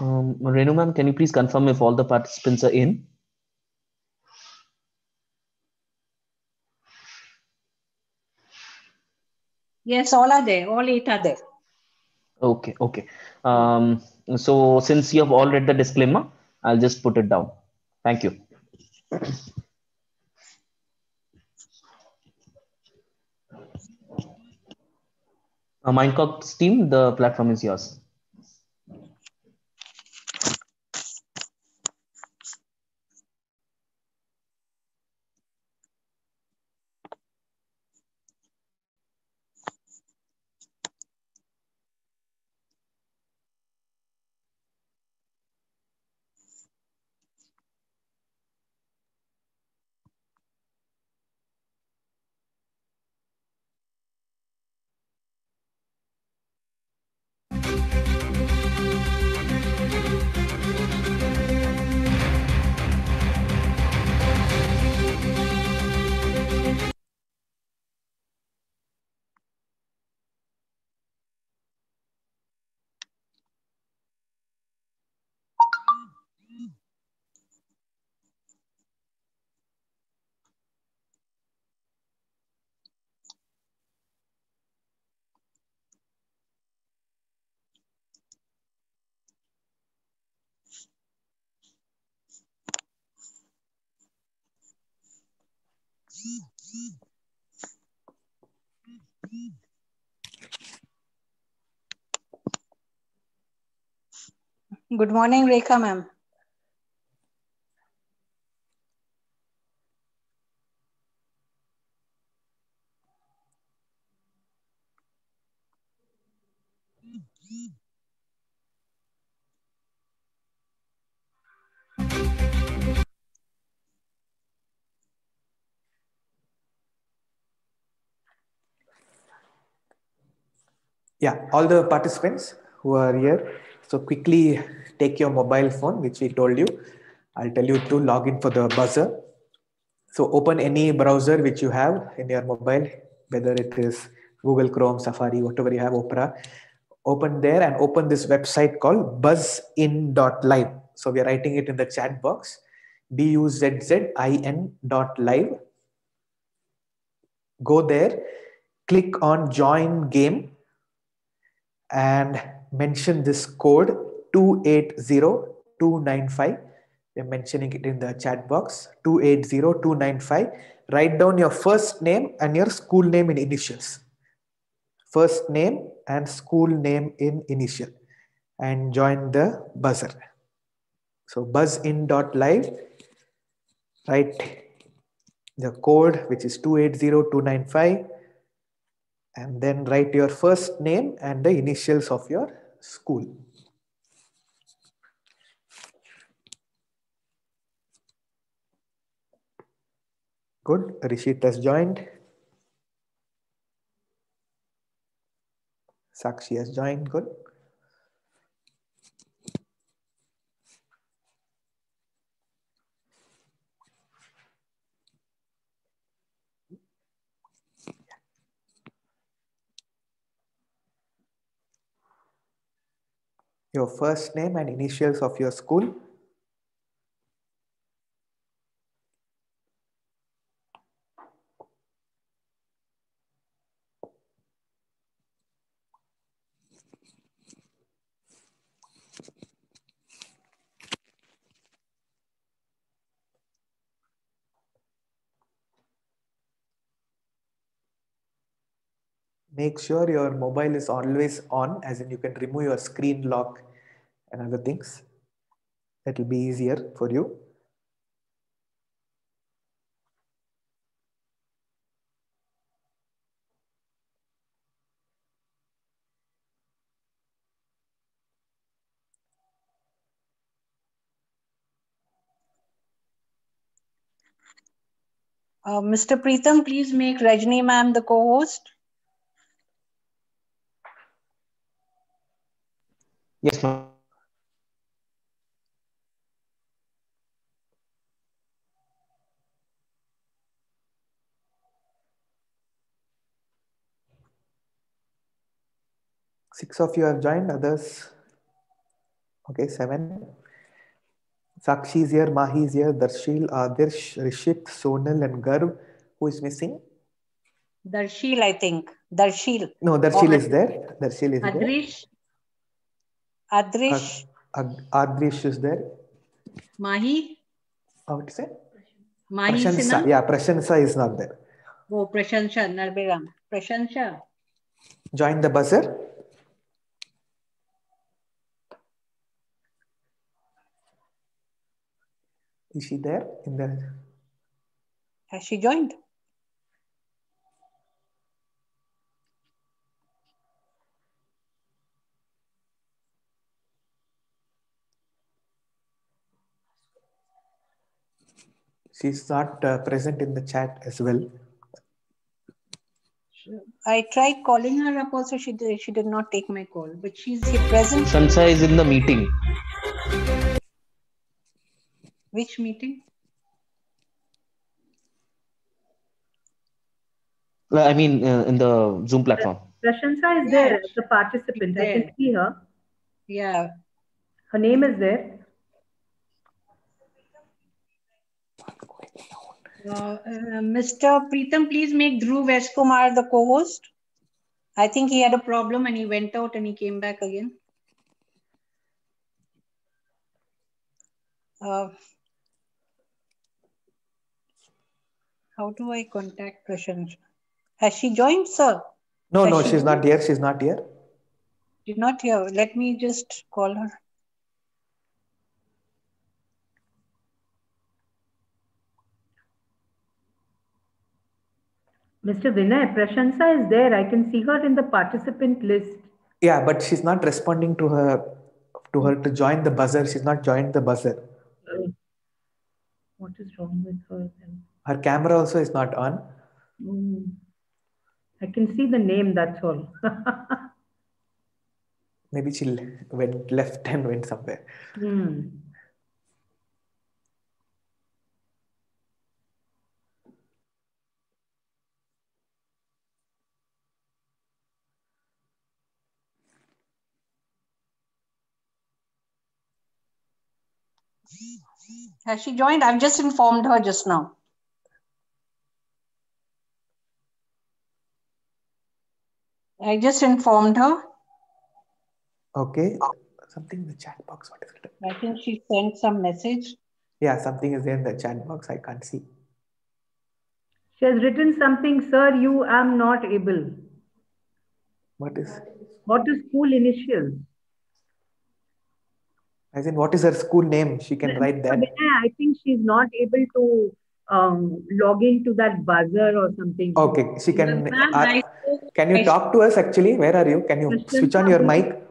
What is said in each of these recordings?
Um, Renu ma'am, can you please confirm if all the participants are in? Yes, all are there. All eight are there. Okay, okay. Um, so since you have all read the disclaimer, I'll just put it down. Thank you. Uh, MindCogs team, the platform is yours. Good morning, Rekha ma'am. Yeah, all the participants who are here, so quickly take your mobile phone, which we told you. I'll tell you to log in for the buzzer. So open any browser which you have in your mobile, whether it is Google Chrome, Safari, whatever you have, Opera. Open there and open this website called buzzin.live. So we are writing it in the chat box. B-U-Z-Z-I-N dot live. Go there, click on join game and mention this code 280295 we're mentioning it in the chat box 280295 write down your first name and your school name in initials. First name and school name in initial. And join the buzzer. So buzzin.live write the code which is 280295 and then write your first name and the initials of your school. Good. Rishit has joined. Sakshi has joined. Good. Your first name and initials of your school. Make sure your mobile is always on as in you can remove your screen lock and other things. That will be easier for you. Uh, Mr. Preetham, please make Rajni ma'am the co-host. Yes, ma'am. Six of you have joined, others Okay, seven. Sakshi is here, Mahi is here, Darshil, Adirsh, Rishit, Sonal, and Garv. Who is missing? Darshil, I think. Darshil. No, Darshil Oh, is there. Darshil is there. Adrish. Ad- Adrish is there. Mahi. Uh, How to say? Mahi Prashansa. Sinha. Yeah, Prashansa is not there. Oh, Prashansha. Narbheram. Prashansha. Join the buzzer. Is she there in the? Has she joined? She's not uh, present in the chat as well. I tried calling her up also. She did, she did not take my call, but she's here present. Shansa is in the meeting. Which meeting? Uh, I mean, uh, in the Zoom platform. Prashansa is Yeah, there as a participant. I can see her. Yeah. Her name is there. Uh, uh, Mr. Preetham, please make Dhruv Veskumar the co-host. I think he had a problem and he went out and he came back again. Uh, how do I contact Prashansa? Has she joined, sir? No, no, Session. she's not here. She's not here. Did not hear. Let me just call her. Mr. Vinay, Prashansa is there. I can see her in the participant list. Yeah, but she's not responding to her to her to join the buzzer. She's not joined the buzzer. Uh, What is wrong with her then? Her camera also is not on. Hmm. I can see the name, that's all. Maybe she went left and went somewhere. Hmm. Has she joined? I've just informed her just now. I just informed her. Okay. Something in the chat box. What is it? I think she sent some message. Yeah, something is there in the chat box. I can't see. She has written something, sir, you am not able. What is What is school initials? As in what is her school name? She can write that. Vinay, I think she's not able to um, log into that buzzer or something. Okay, she can. Ma'am, uh, can you talk to us actually? Where are you? Can you Prashansa, switch on your mic?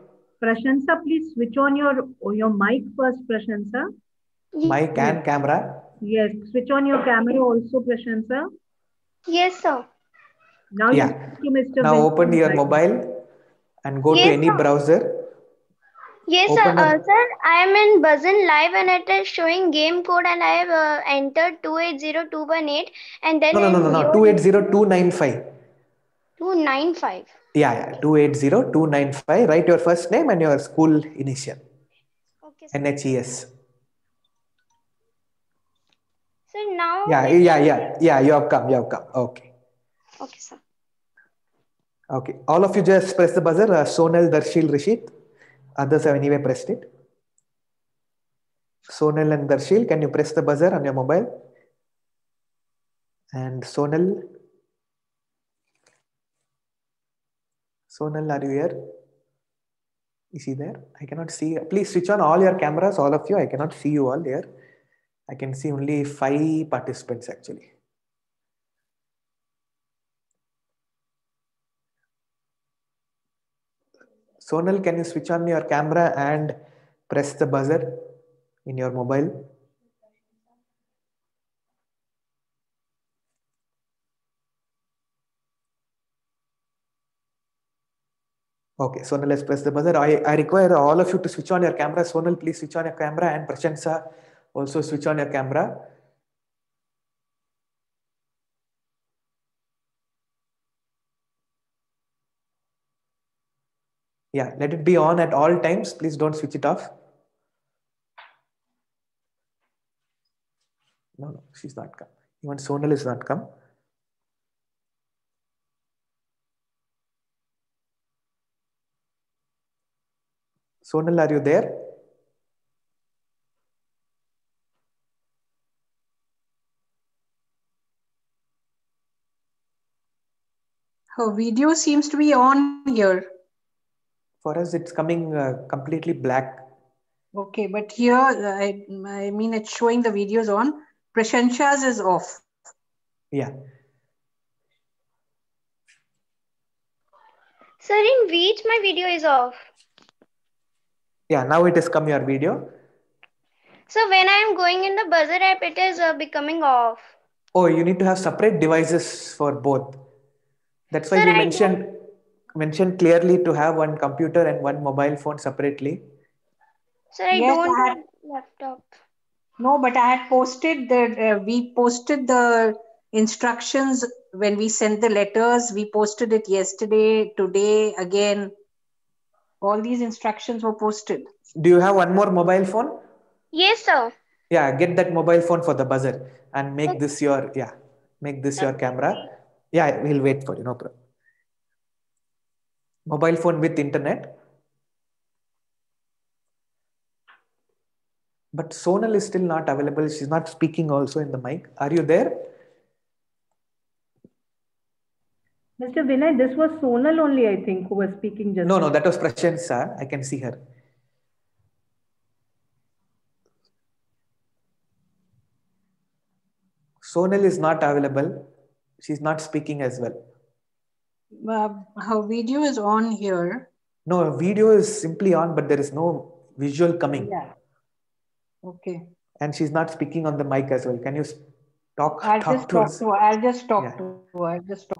Prashansa, please switch on your your mic first, Prashansa. Mic and camera. Yes, switch on your camera also, Prashansa. Yes, sir. Now Yeah. you speak to Mr. Now Vincent open your right. mobile and go to any sir. browser. Yes, sir. Uh, sir, I am in Buzzin Live and it is showing game code and I have uh, entered 280218 and then No, no, no, no, no. in Two eight zero two nine five. 295. Yeah, yeah. Two eight zero two nine five. Write your first name and your school initial. Okay, sir. NHES. So now. Yeah, yeah, yeah, yeah. You have come. You have come. Okay. Okay, sir. Okay. All of you just press the buzzer. Uh, Sonal, Darshil, Rishit. Others have anyway pressed it. Sonal and Darshil, can you press the buzzer on your mobile? And Sonal. Sonal, are you here? Is he there? I cannot see. Please switch on all your cameras, all of you. I cannot see you all here. I can see only five participants actually. Sonal, can you switch on your camera and press the buzzer in your mobile? Okay, Sonal, let's press the buzzer. I, I require all of you to switch on your camera. Sonal, please switch on your camera and Prashansa also switch on your camera. Yeah, let it be on at all times. Please don't switch it off. No, no, she's not come. Even Sonal is not come. Sonal, are you there? Her video seems to be on here. For us, it's coming uh, completely black. Okay, but here, uh, I, I mean, it's showing the videos on. Prashansha's is off. Yeah. Sir, in which my video is off. Yeah, now it has come your video. So when I am going in the buzzer app, it is uh, becoming off. Oh, you need to have separate devices for both. That's why Sir, you I mentioned mentioned clearly to have one computer and one mobile phone separately. Sir, I Yes, don't I have laptop. No, but I had posted the, uh, we posted the instructions when we sent the letters. We posted it yesterday, today, again. All these instructions were posted. Do you have one more mobile phone? Yes, sir. Yeah, get that mobile phone for the buzzer and make this your yeah, make this your camera. Yeah, we'll wait for you, no problem. Mobile phone with internet. But Sonal is still not available. She's not speaking also in the mic. Are you there? Mr. Vinay, this was Sonal only, I think, who was speaking just No, now. no, that was Prashansa. I can see her. Sonal is not available. She's not speaking as well. Uh, her video is on here. No, video is simply on, but there is no visual coming. Yeah. Okay. And she's not speaking on the mic as well. Can you talk, I'll talk just to talk us? to her. I'll just talk Yeah. to her. I'll just talk.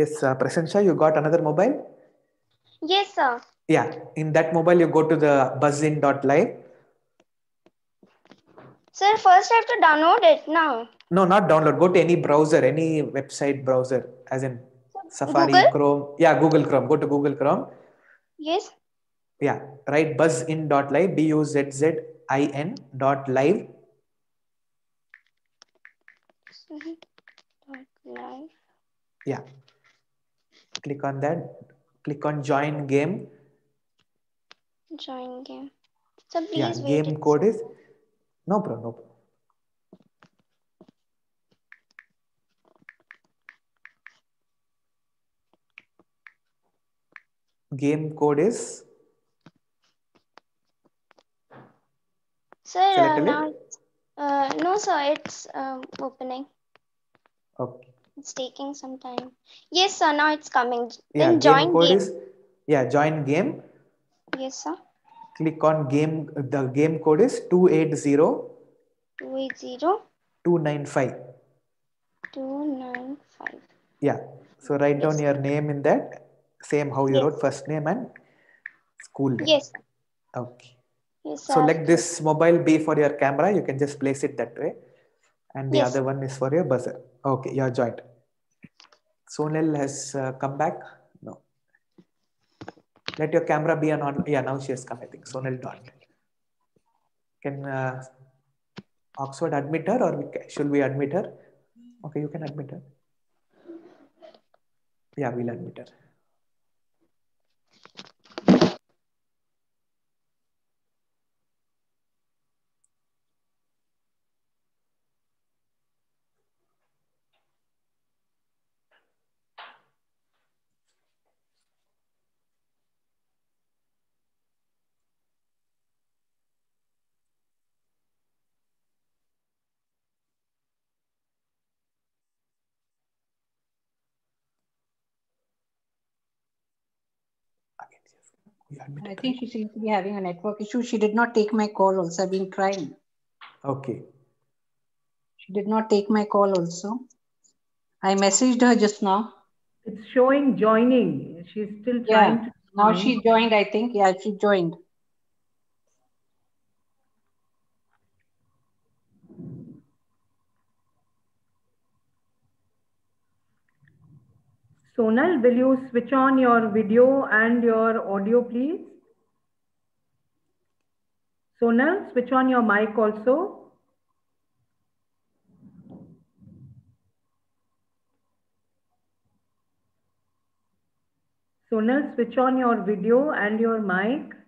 Yes, uh, Prasansha, you got another mobile? Yes, sir. Yeah, in that mobile, you go to the buzzin.live. Sir, first I have to download it now. No, not download. Go to any browser, any website browser, as in Safari, Google? Chrome. Yeah, Google Chrome. Go to Google Chrome. Yes. Yeah, write buzzin.live, B U Z Z I N dot live. Dot live. Yeah, click on that. Click on join game. Join game. So please yeah, game it's- code is no problem. No problem. Game code is Sir, uh, now uh, no, sir, it's um, opening. okay. It's taking some time. Yes, sir, now it's coming. Yeah, then game join code game. is yeah, join game. Yes, sir. Click on game. The game code is two eight zero 280 two nine five. 295. Yeah. So write down your name in that. Same how you Yes. wrote first name and school name. Yes. Okay. yes, So sir. let this mobile B for your camera. You can just place it that way. And the Yes. other one is for your buzzer. Okay, you're joined. Sonal has uh, come back. No. Let your camera be on. on- Yeah, now she has come. I think Sonal dot. Can uh, Oxford admit her or we should we admit her? Okay, you can admit her. Yeah, we'll admit her. You admit I think she seems to be having a network issue. She did not take my call also. I've been trying. Okay. She did not take my call also. I messaged her just now. It's showing joining. She's still Yeah. trying to. Now she joined, I think. Yeah, she joined. Sonal, will you switch on your video and your audio, please? Sonal, switch on your mic also. Sonal, switch on your video and your mic.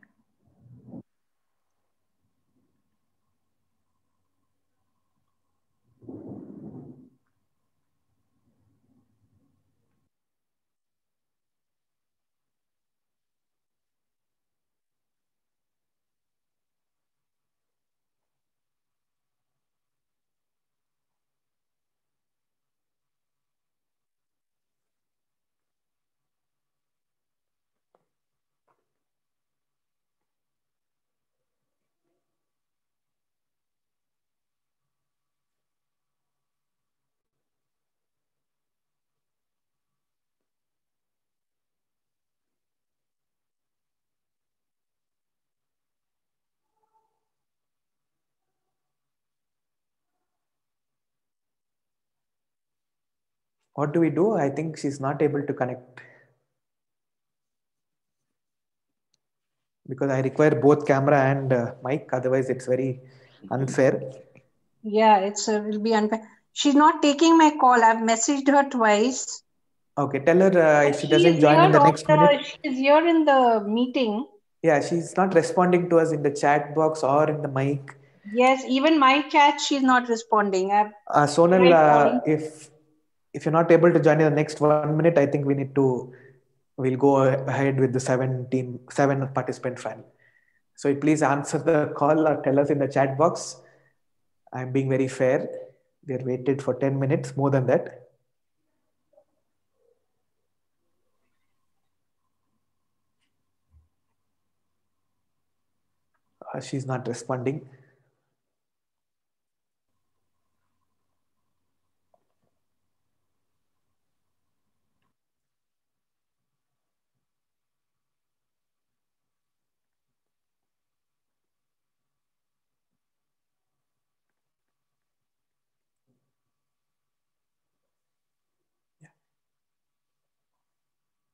What do we do? I think she's not able to connect. Because I require both camera and uh, mic, otherwise it's very unfair. Yeah, it's uh, will be unfair. She's not taking my call. I've messaged her twice. Okay, tell her uh, if she doesn't join in the next minute. She's here in the meeting. Yeah, she's not responding to us in the chat box or in the mic. Yes, even my chat, she's not responding. I've Uh, Sonal, uh, if if you're not able to join in the next one minute, I think we need to we'll go ahead with the seven team seven participant file. So please answer the call or tell us in the chat box. I'm being very fair. We are waited for 10 minutes, more than that. Uh, she's not responding.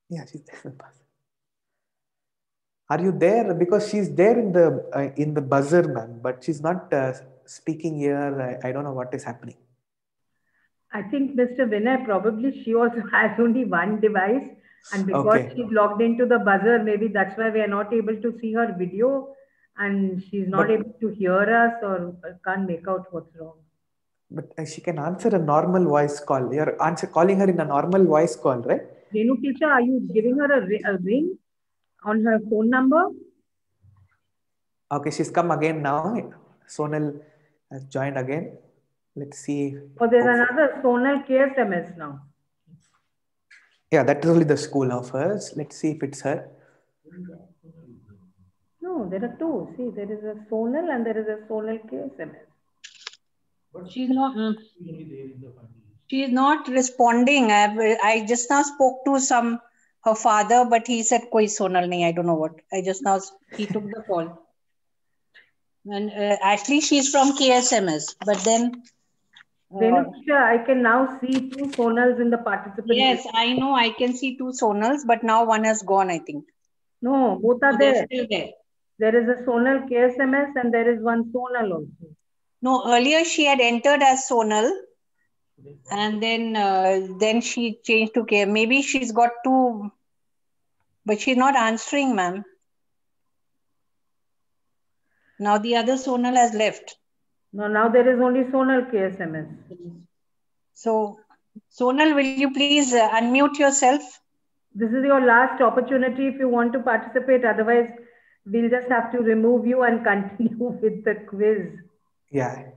Yeah, she's there. in the buzzer. Are you there? Because she's there in the uh, in the buzzer, ma'am, but she's not uh, speaking here. I, I don't know what is happening. I think Mr. Vinay, probably she also has only one device. And because Okay. she's logged into the buzzer, maybe that's why we are not able to see her video and she's not But- able to hear us or uh, can't make out what's wrong. But uh, she can answer a normal voice call. You're answer calling her in a normal voice call, right? Renu teacher, are you giving her a, a ring on her phone number? Okay, she's come again now. Sonal has joined again. Let's see. Oh, there's Hopefully- another Sonal KSMS now. Yeah, that is only the school of hers. Let's see if it's her. No, there are two. See, there is a Sonal and there is a Sonal KSMS. But she's not. mm. She's not responding. I I just now spoke to some her father, but he said koi sonal nahi. I don't know what. I just now he took the call. And uh, actually, she's from KSMS, but then. uh, I can now see two Sonals in the participant. yes. I know. I can see two sonals, but now one has gone. I think. No, both are They're there. still there. There is a Sonal KSMS and there is one Sonal also. No, earlier she had entered as Sonal, and then uh, then she changed to K. Maybe she's got two, but she's not answering, ma'am. Now the other Sonal has left. No, now there is only Sonal KSMS. So, Sonal, will you please uh, unmute yourself? This is your last opportunity if you want to participate. Otherwise, we'll just have to remove you and continue with the quiz. Yeah.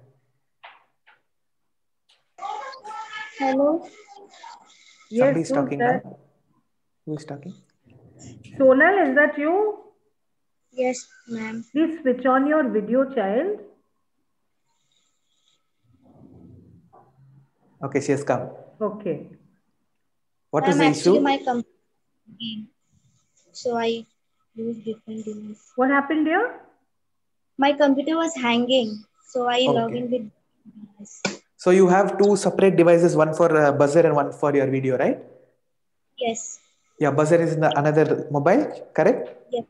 Hello. Yes, Somebody's who's talking that? now. Who is talking? Sonal, is that you? Yes, ma'am. Please switch on your video, child. Okay, she has come. Okay. What is Ma'am, the issue? my computer so I use different device. What happened dear? My computer was hanging, so I log in with device. So you have two separate devices, one for uh, buzzer and one for your video, right? Yes. Yeah, buzzer is in the another mobile, correct? Yes.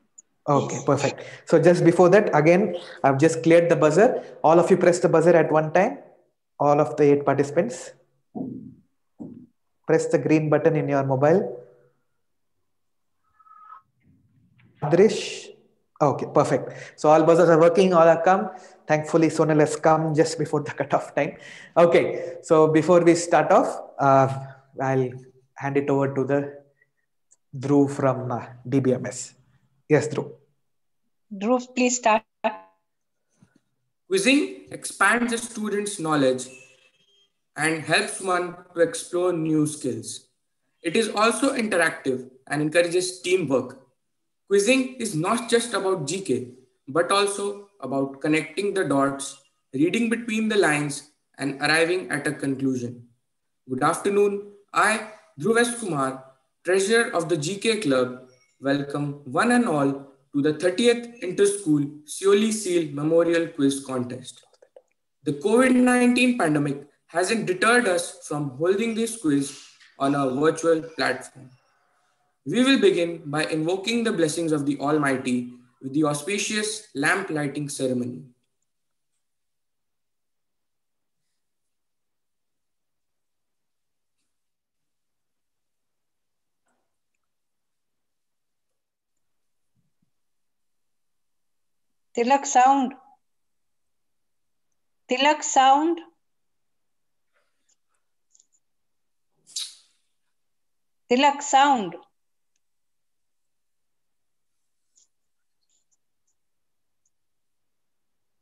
Okay, perfect. So just before that, again, I've just cleared the buzzer. All of you press the buzzer at one time. All of the eight participants. Press the green button in your mobile. Adrish. Okay, perfect. So all buzzers are working, all are come. Thankfully, Sonal has come just before the cutoff time. Okay, so before we start off, uh, I'll hand it over to the Dhruv from uh, DBMS. Yes, Dhruv. Dhruv, please start. Quizzing expands a student's knowledge and helps one to explore new skills. It is also interactive and encourages teamwork. Quizzing is not just about GK, but also about connecting the dots, reading between the lines, and arriving at a conclusion. Good afternoon. I, Dhruv Kumar, treasurer of the GK Club, welcome one and all to the 30th Inter-School Seuli Seal Memorial Quiz Contest. The COVID-19 pandemic hasn't deterred us from holding this quiz on a virtual platform. We will begin by invoking the blessings of the Almighty with the auspicious lamp lighting ceremony. Tilak sound. Tilak sound. Tilak sound.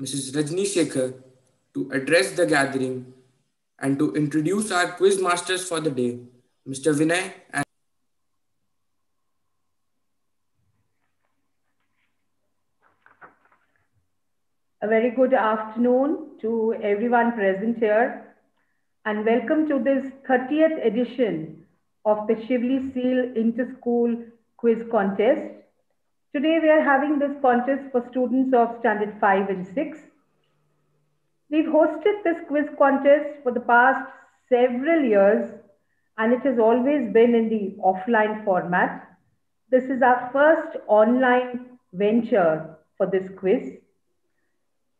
Mrs. Rajni Shekhar, to address the gathering and to introduce our quiz masters for the day, Mr. Vinay and A very good afternoon to everyone present here and welcome to this 30th edition of the Seuli Seal Inter-School Quiz Contest. Today we are having this contest for students of standard 5 and 6. We've hosted this quiz contest for the past several years and it has always been in the offline format. This is our first online venture for this quiz.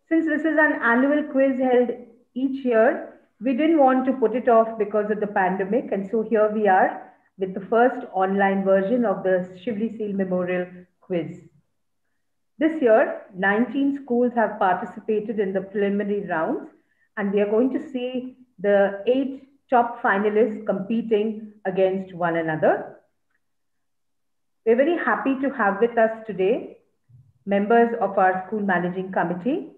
Since this is an annual quiz held each year, we didn't want to put it off because of the pandemic. And so here we are with the first online version of the Seuli Seal Memorial Quiz. This year, 19 schools have participated in the preliminary rounds, and we are going to see the eight top finalists competing against one another. We're very happy to have with us today members of our school managing committee,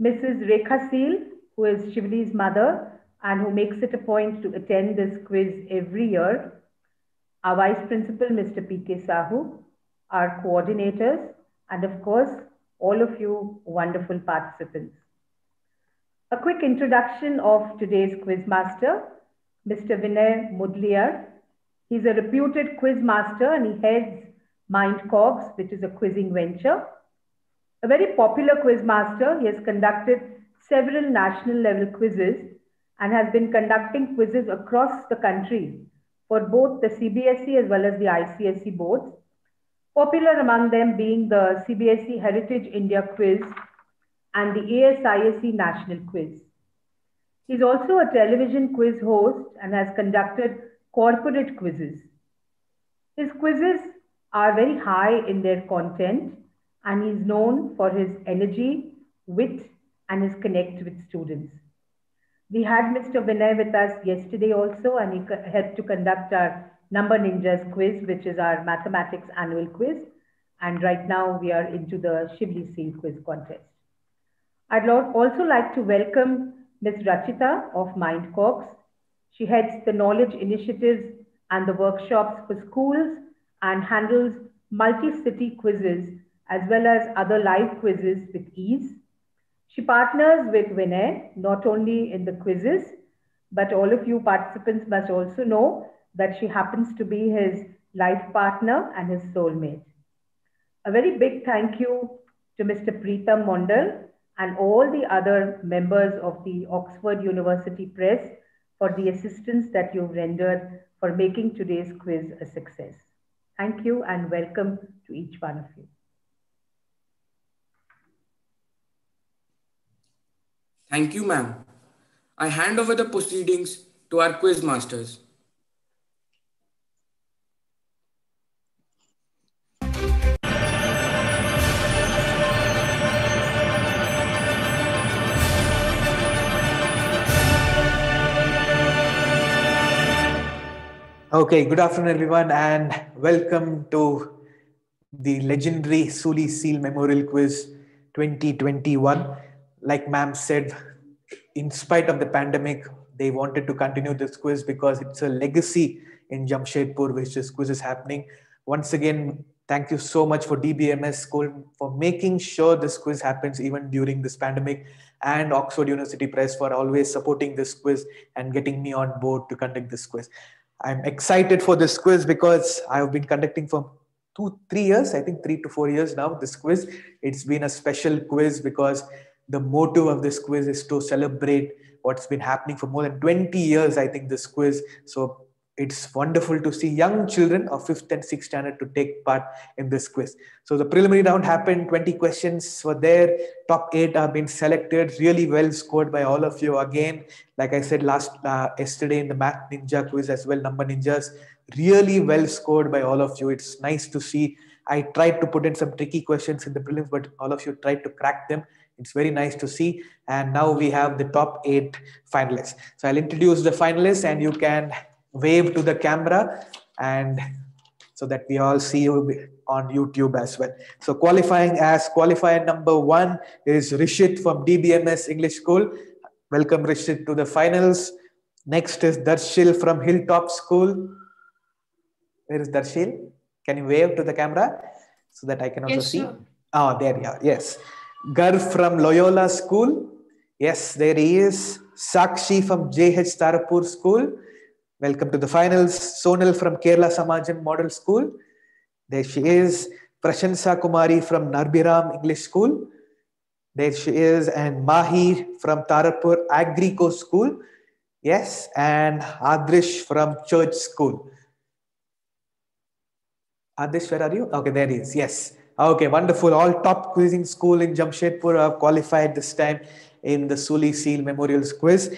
Mrs. Rekha Seal, who is Seuli's mother and who makes it a point to attend this quiz every year, our Vice Principal, Mr. P.K. Sahu, our coordinators, and of course, all of you wonderful participants. A quick introduction of today's quiz master, Mr. Vinay Mudliar. He's a reputed quiz master and he heads MindCogs, which is a quizzing venture. A very popular quiz master, he has conducted several national level quizzes and has been conducting quizzes across the country for both the CBSE as well as the ICSE boards. Popular among them being the CBSE Heritage India Quiz and the ICSE National Quiz. He's also a television quiz host and has conducted corporate quizzes. His quizzes are very high in their content and he's known for his energy, wit, and his connect with students. We had Mr. Vinay with us yesterday also, and he helped to conduct our Number Ninjas quiz, which is our mathematics annual quiz. And right now we are into the Seuli Seal quiz contest. I'd also like to welcome Ms. Rachita of MindCogs. She heads the knowledge initiatives and the workshops for schools and handles multi-city quizzes as well as other live quizzes with ease. She partners with Vinay not only in the quizzes, but all of you participants must also know that she happens to be his life partner and his soulmate. A very big thank you to Mr. Preetham Mondal and all the other members of the Oxford University Press for the assistance that you've rendered for making today's quiz a success. Thank you and welcome to each one of you. Thank you, ma'am. I hand over the proceedings to our quiz masters. Okay, good afternoon, everyone, and welcome to the legendary Seuli Seal Memorial Quiz 2021. Like ma'am said, in spite of the pandemic, they wanted to continue this quiz because it's a legacy in Jamshedpur, which this quiz is happening. Once again, thank you so much for DBMS School for making sure this quiz happens even during this pandemic, and Oxford University Press for always supporting this quiz and getting me on board to conduct this quiz. I'm excited for this quiz because I've been conducting for two, three years, I think three to four years now, this quiz. It's been a special quiz because the motive of this quiz is to celebrate what's been happening for more than 20 years, I think, this quiz. So it's wonderful to see young children of fifth and sixth standard to take part in this quiz. So the preliminary round happened, 20 questions were there. Top eight have been selected, really well scored by all of you. Again, like I said last uh, yesterday in the Math Ninja quiz as well, Number Ninjas, really well scored by all of you. It's nice to see. I tried to put in some tricky questions in the prelims, but all of you tried to crack them. It's very nice to see. And now we have the top eight finalists. So I'll introduce the finalists and you can wave to the camera and so that we all see you on YouTube as well. So qualifying as qualifier number one is Rishit from DBMS English School. Welcome Rishit to the finals. Next is Darshil from Hilltop School. Where is Darshil? Can you wave to the camera so that I can also Yes, see? sir. Oh, ah, there you are. Yes. Garv from Loyola School. Yes, there he is. Sakshi from JH Tarapur School. Welcome to the finals. Sonal from Kerala Samajam Model School. There she is. Prashansa Kumari from Narbheram English School. There she is. And Mahi from Tarapur Agrico School. Yes. And Adrish from Church School. Adish, where are you? Okay, there he is. Yes. Okay, wonderful. All top quizzing school in Jamshedpur have qualified this time in the Seuli Seal Memorials quiz.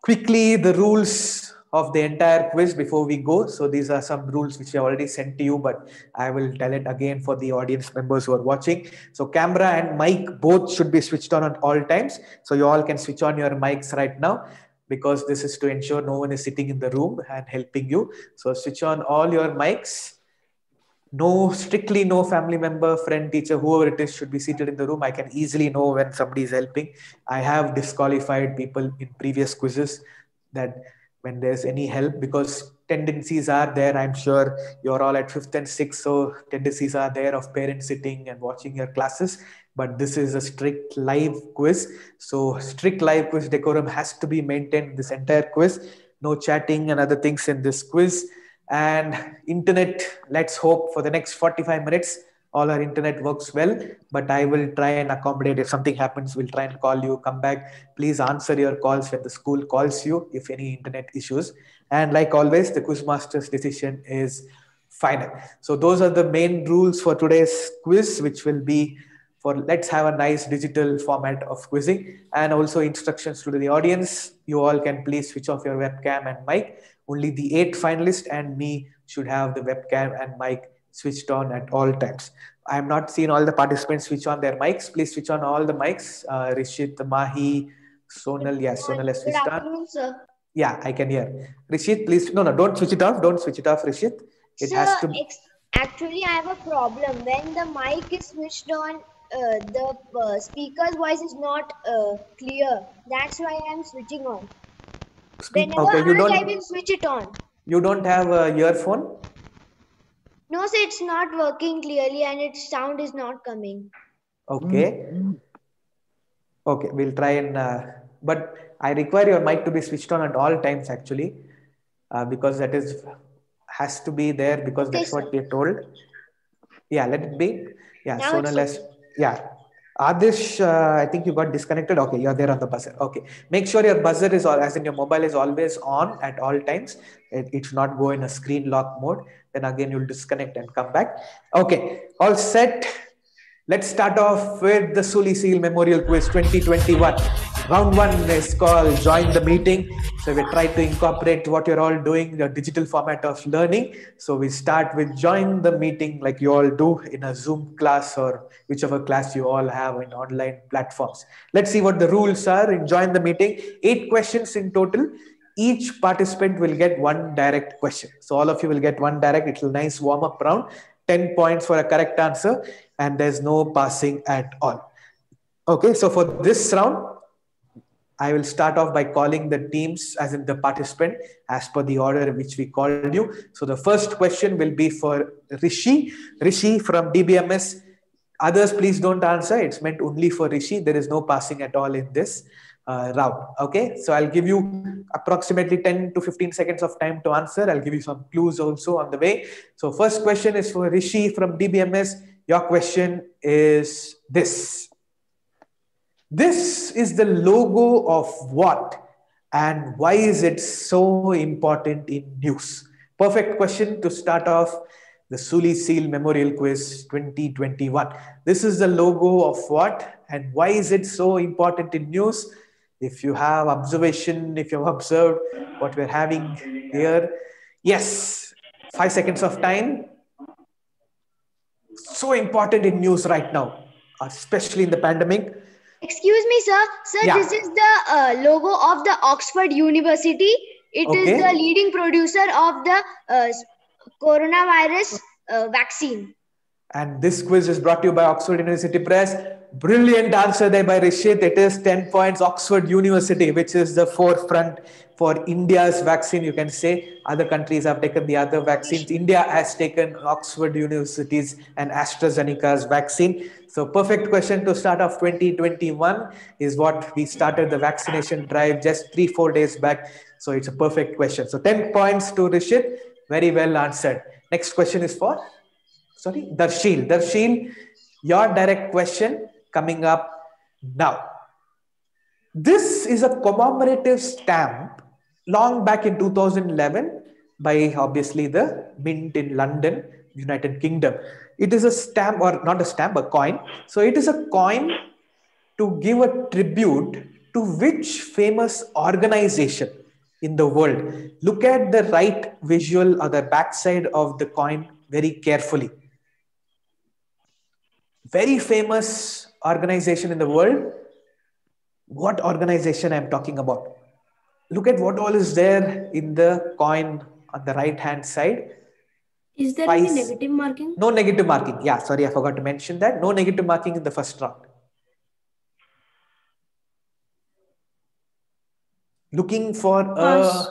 Quickly, the rules of the entire quiz before we go. So these are some rules which I already sent to you, but I will tell it again for the audience members who are watching. So camera and mic both should be switched on at all times. So you all can switch on your mics right now because this is to ensure no one is sitting in the room and helping you. So switch on all your mics no strictly no family member friend teacher whoever it is should be seated in the room i can easily know when somebody is helping i have disqualified people in previous quizzes that when there's any help because tendencies are there i'm sure. You're all at fifth and sixth so tendencies are there of parents sitting and watching your classes. But this is a strict live quiz. So strict live quiz decorum has to be maintained this entire quiz. No chatting and other things in this quiz. And internet let's hope for the next 45 minutes all our internet works well but i will try and accommodate. If something happens we'll try and call you. Come back. Please answer your calls when the school calls you if any internet issues. And like always the quizmaster's decision is final. So those are the main rules for today's quiz which will be for let's have a nice digital format of quizzing and also instructions to the audience. You all can please switch off your webcam and mic. Only the eight finalists and me should have the webcam and mic switched on at all times I am not seeing all the participants switch on their mics. Please switch on all the mics. Uh, Rishit, Mahi, Sonal. Yes, Sonal has switched on. Yeah, I can hear. Rishit, please. No, no, don't switch it off. Don't switch it off, Rishit. It Sir, has to. actually, I have a problem. When the mic is switched on, uh, the uh, speaker's voice is not uh, clear. That's why I'm switching on. Whenever Okay, you I don't. will switch it on. You don't have a earphone. No, sir, it's not working clearly and its sound is not coming. Okay. Okay, we'll try and. Uh, but I require your mic to be switched on at all times, actually, uh, because that is has to be there because that's what we are told. Yeah, let it be. Yeah, Now it's has. Yeah. Adish, uh, I think you got disconnected. Okay, you're there on the buzzer. Okay, make sure your buzzer is all, as in your mobile is always on at all times. It, it should not go in a screen lock mode. Then again, you'll disconnect and come back. Okay, all set. Let's start off with the Seuli Seal Memorial Quiz 2021. Round one is called Join the Meeting. So we try to incorporate what you're all doing, the digital format of learning. So we start with Join the Meeting like you all do in a Zoom class or whichever class you all have in online platforms. Let's see what the rules are in Join the Meeting. Eight questions in total. Each participant will get one direct question. So all of you will get one direct. It's a nice warm up round. 10 points for a correct answer, and there's no passing at all. Okay, so for this round, I will start off by calling the teams as in the participant as per the order in which we called you. So the first question will be for Rishi. Rishi from DBMS. Others, please don't answer. It's meant only for Rishi. There is no passing at all in this uh, round. Okay, so I'll give you approximately 10 to 15 seconds of time to answer. I'll give you some clues also on the way. So, first question is for Rishi from DBMS. Your question is this This is the logo of what and why is it so important in news? Perfect question to start off the Seuli Seal Memorial Quiz 2021. This is the logo of what and why is it so important in news? If you have observation, if you have observed what we're having here, yes, five seconds of time. So important in news right now, especially in the pandemic. Excuse me, sir. Sir, Yeah. this is the uh, logo of the Oxford University. It is Okay. the leading producer of the uh, coronavirus uh, vaccine. And this quiz is brought to you by Oxford University Press. Brilliant answer there by Rishit. It is 10 points. Oxford University, which is the forefront for India's vaccine, you can say. Other countries have taken the other vaccines. India has taken Oxford University's and AstraZeneca's vaccine. So, perfect question to start off 2021 is what we started the vaccination drive just three, four days back. So, it's a perfect question. So, 10 points to Rishit. Very well answered. Next question is for sorry, Darshil. Darshil, your direct question coming up now. This is a commemorative stamp long back in 2011 by obviously the Mint in London, United Kingdom. It is a stamp, or not a stamp, a coin. So it is a coin to give a tribute to which famous organization in the world. Look at the right visual or the backside of the coin very carefully. Very famous organization in the world. What organization I'm talking about? Look at what all is there in the coin on the right hand side. Is there any negative marking? No negative marking. Yeah, sorry, I forgot to mention that. No negative marking in the first round. Looking for a. Pass.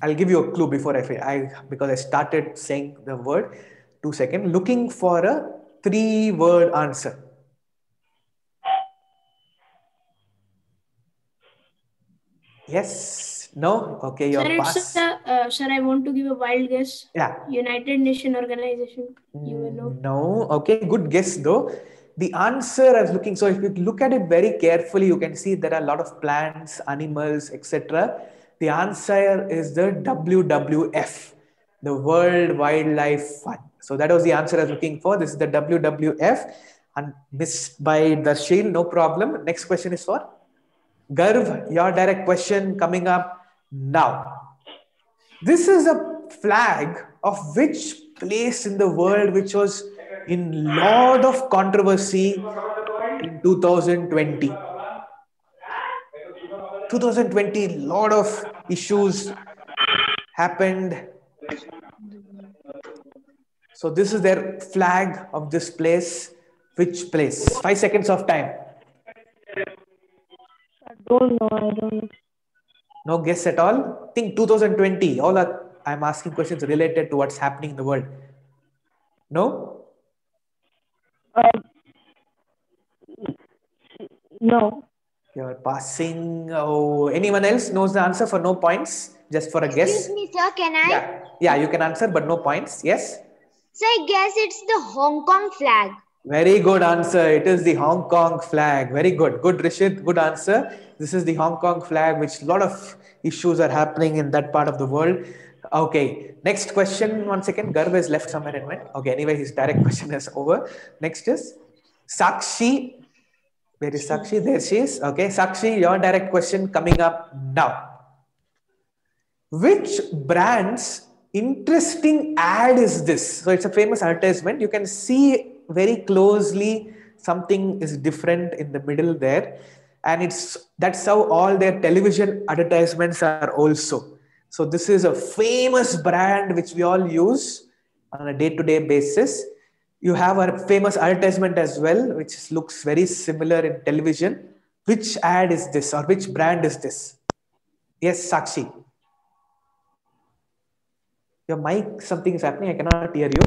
I'll give you a clue before I, I because I started saying the word. Two second. Looking for a three-word answer. Yes. No. Okay. Your Sir, pass. a, uh, sir, I want to give a wild guess. yeah. United Nation Organization. You know. No. Okay, good guess though. The answer I was looking, so if you look at it very carefully, you can see there are a lot of plants, animals, etc. The answer is the WWF, the World Wildlife Fund. So that was the answer I was looking for. This is the WWF and missed by Darshil, no problem. Next question is for Garv, your direct question coming up now. This is a flag of which place in the world which was in lot of controversy in 2020. 2020, lot of issues happened. So this is their flag of this place. Which place? Five seconds of time. Don't know. I don't know. No guess at all. Think 2020. All are I'm asking questions related to what's happening in the world. No? Uh, no. You're passing. Oh, anyone else knows the answer for no points? Just for a guess. Excuse me, sir. Can I? Yeah, yeah, you can answer, but no points. Yes. So I guess it's the Hong Kong flag. Very good answer. It is the Hong Kong flag. Very good. Good, Rishit. Good answer. This is the Hong Kong flag, which a lot of issues are happening in that part of the world. Okay. Next question. One second. Garv is left somewhere and went. Okay. Anyway, his direct question is over. Next is Sakshi. Where is Sakshi? There she is. Okay. Sakshi, your direct question coming up now. Which brand's interesting ad is this? So it's a famous advertisement. You can see very closely something is different in the middle there. And it's that's how all their television advertisements are also. So this is a famous brand which we all use on a day-to-day basis. You have a famous advertisement as well, which looks very similar in television. Which ad is this or which brand is this? Yes, Sakshi. Your mic, something is happening. I cannot hear you.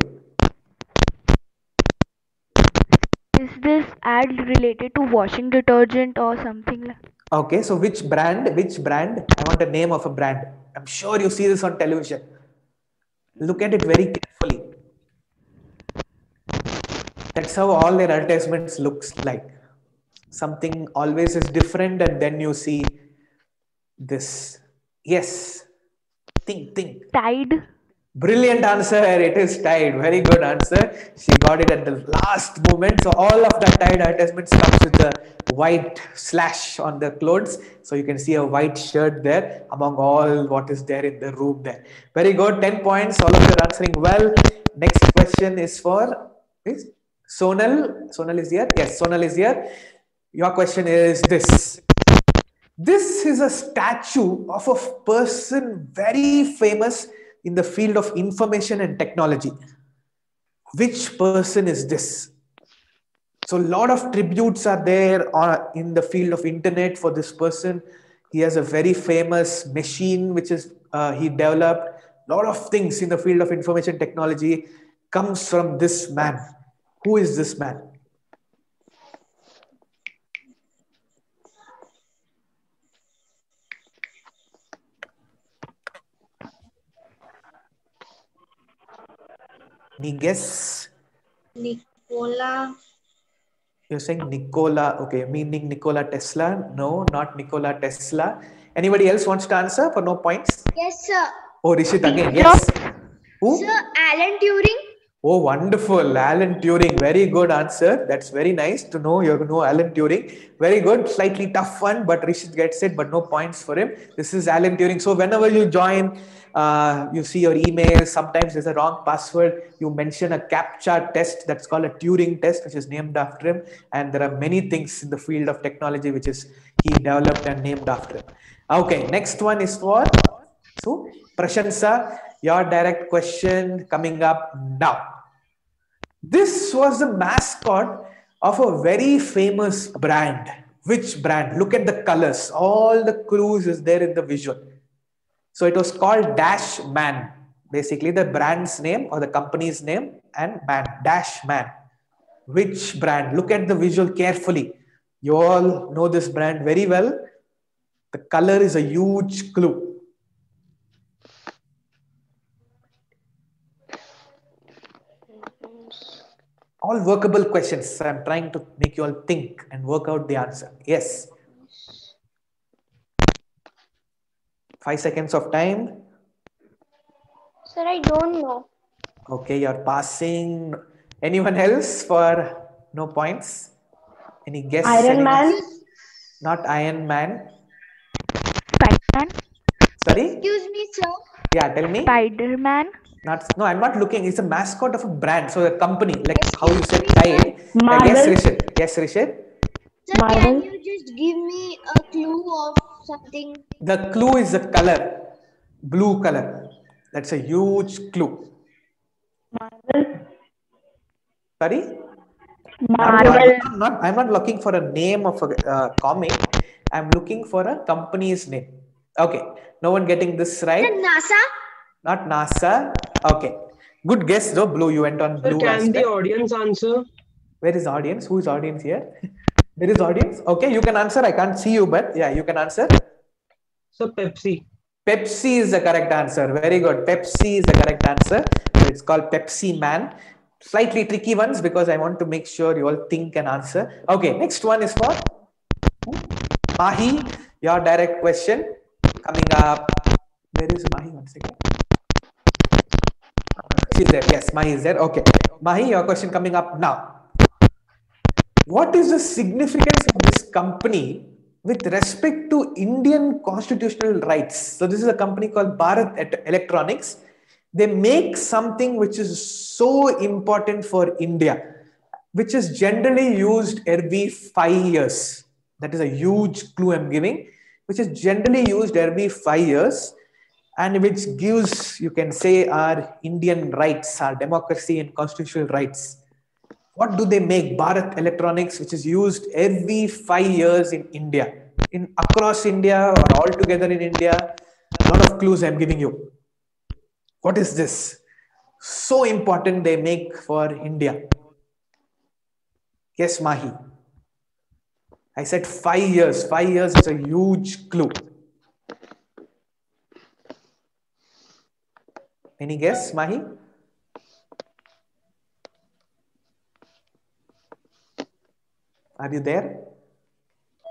Is this ad related to washing detergent or something like Okay, so which brand? Which brand? I want the name of a brand. I'm sure you see this on television. Look at it very carefully. That's how all their advertisements looks like. Something always is different, and then you see this. Yes. Think, think. Tide? Brilliant answer. It is Tide. Very good answer. She got it at the last moment. So all of the Tide advertisements comes with a white slash on the clothes. So you can see a white shirt there among all what is there in the room there. Very good. 10 points. All of you are answering well. Next question is for is Sonal. Sonal is here. Yes, Sonal is here. Your question is this. This is a statue of a person very famous in the field of information and technology. Which person is this? So a lot of tributes are there in the field of internet for this person. He has a very famous machine which is uh, he developed. A lot of things in the field of information technology comes from this man. Who is this man? Any guess? Nicola. You're saying Nikola, okay, meaning Nikola Tesla? No, not Nikola Tesla. Anybody else wants to answer for no points? Yes, sir. Oh, Rishit again, yes. Who? Sir, Alan Turing. Oh, wonderful. Alan Turing. Very good answer. That's very nice to know you know Alan Turing. Very good. Slightly tough one, but Rishit gets it, but no points for him. This is Alan Turing. So whenever you join, uh, you see your email, sometimes there's a wrong password. You mention a CAPTCHA test that's called a Turing test, which is named after him. And there are many things in the field of technology which is he developed and named after him. Okay, next one is for so Prashansa, your direct question coming up now. This was the mascot of a very famous brand. Which brand? Look at the colors. All the clues is there in the visual. So it was called Dash Man. Basically, the brand's name or the company's name and man. Dash Man. Which brand? Look at the visual carefully. You all know this brand very well. The color is a huge clue. all workable questions. I'm trying to make you all think and work out the answer. Yes. Five seconds of time. Sir, I don't know. Okay, you're passing. Anyone else for no points? Any guess? Iron Anyone? Man. Not Iron Man. Spider-Man? Sorry? Excuse me, sir. Yeah, tell me. Spider-Man? Not no, I'm not looking. It's a mascot of a brand, so a company, like how you said Tide. Uh, yes, Marvel. Rishit. Yes, Rishit. Sir, can you just give me a clue of something? The clue is the color, blue color. That's a huge clue. Marvel. Sorry. Marvel. I'm not, I'm not looking for a name of a uh, comic. I'm looking for a company's name. Okay. No one getting this Sir, right. NASA? Not NASA. Okay. Good guess though. Blue. You went on Sir, blue. can as the audience answer? Where is audience? Who is audience here? there is audience. Okay. You can answer. I can't see you, but yeah, you can answer. So Pepsi. Pepsi is the correct answer. Very good. Pepsi is the correct answer. It's called Pepsi Man. Slightly tricky ones because I want to make sure you all think and answer. Okay, next one is for Mahi. Your direct question coming up. Where is Mahi? One second. She's there. Yes, Mahi is there. Okay. Mahi, your question coming up now. What is the significance of this company with respect to Indian constitutional rights? So, this is a company called Bharat Electronics. They make something which is so important for India, which is generally used every five years. That is a huge clue I'm giving, which is generally used every five years and which gives, you can say, our Indian rights, our democracy and constitutional rights what do they make? Bharat electronics which is used every 5 years in india. In across india or all together in india a lot of clues i'm giving you. What is this? So important they make for india. Yes mahi. I said 5 years. 5 years is a huge clue. Any guess mahi are you there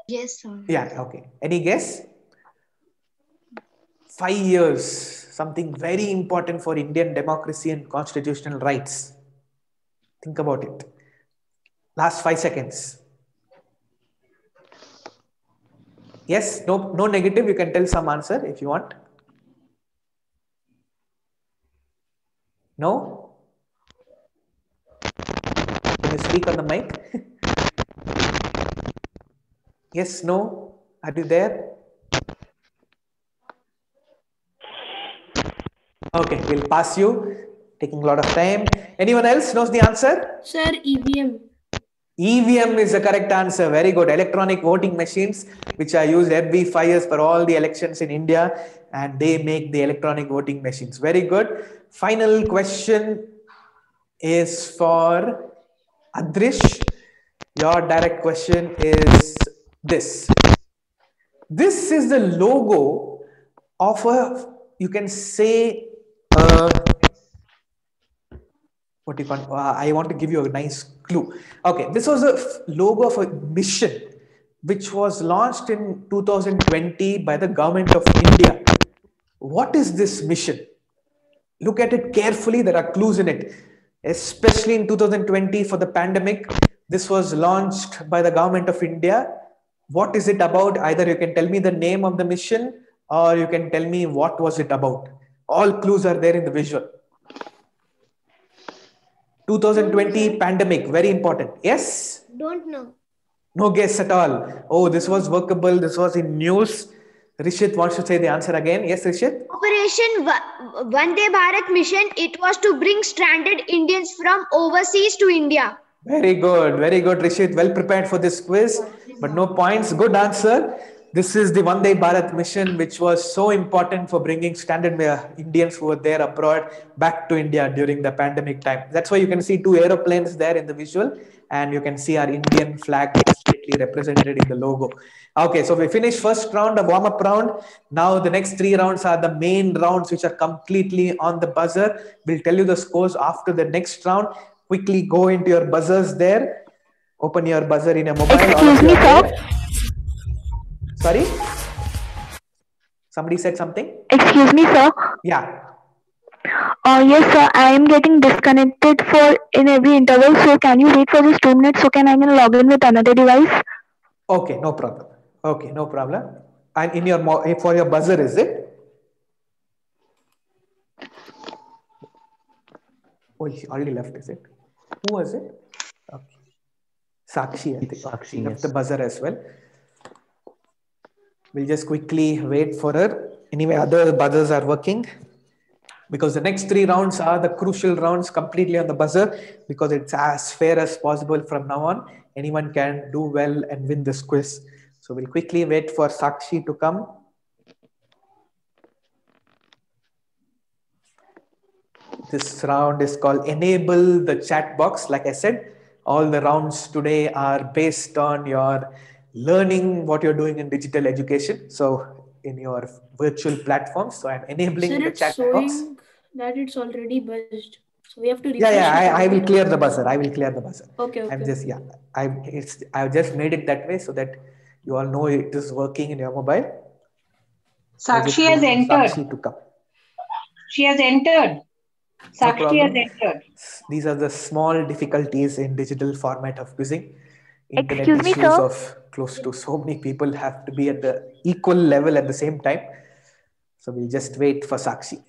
Yes, sir. Yeah, okay. Any guess? Five years, something very important for Indian democracy and constitutional rights. Think about it. Last five seconds. Yes, no, no negative. You can tell some answer if you want. No? Can you speak on the mic? Yes, no? Are you there? Okay, we'll pass you. Taking a lot of time. Anyone else knows the answer? Sir, EVM. EVM is the correct answer. Very good. Electronic voting machines, which are used every five years for all the elections in India, and they make the electronic voting machines. Very good. Final question is for Adrish. Your direct question is this. This is the logo of a, you can say, uh, what you call, uh, I want to give you a nice clue. Okay, this was a logo of a mission which was launched in 2020 by the government of India. What is this mission? Look at it carefully, there are clues in it. Especially in 2020 for the pandemic, this was launched by the government of India. What is it about? Either you can tell me the name of the mission or you can tell me what was it about. All clues are there in the visual. 2020 pandemic, very important. Yes? Don't know. No guess at all. Oh, this was workable. This was in news. Rishit wants to say the answer again. Yes, Rishit? Operation Va- Vande Bharat mission, it was to bring stranded Indians from overseas to India. Very good. Very good, Rishit. Well prepared for this quiz, but no points. Good answer. This is the Vande Bharat mission, which was so important for bringing stranded uh, Indians who were there abroad back to India during the pandemic time. That's why you can see two aeroplanes there in the visual, and you can see our Indian flag represented in the logo. Okay, so we finished first round, a warm-up round. Now the next three rounds are the main rounds, which are completely on the buzzer. We'll tell you the scores after the next round. Quickly go into your buzzers there. Open your buzzer in a mobile. Excuse me, sir. Sorry? Somebody said something? Excuse me, sir. Yeah. Uh, yes, sir. I am getting disconnected for in every interval. So can you wait for just two minutes so can I can log in with another device? Okay, no problem. Okay, no problem. And in your mo- for your buzzer, is it? Oh, he already left, is it? Who was it? Sakshi, I think. Sakshi, yes. the buzzer as well. We'll just quickly wait for her. Anyway, other buzzers are working because the next three rounds are the crucial rounds completely on the buzzer because it's as fair as possible from now on. Anyone can do well and win this quiz. So we'll quickly wait for Sakshi to come. This round is called Enable the Chat Box. Like I said, all the rounds today are based on your learning what you're doing in digital education. So in your virtual platforms. So I'm enabling Sir, the it's chat showing box. that it's already buzzed. So we have to Yeah, yeah, I, I will clear the buzzer. I will clear the buzzer. Okay, okay. I'm just yeah. I it's I've just made it that way so that you all know it is working in your mobile. I Sakshi has entered. Sakshi to come. She has entered. Sakshi has entered. These are the small difficulties in digital format of quizzing. Internet Excuse me, issues sir? of close to so many people have to be at the equal level at the same time. So we'll just wait for Sakshi.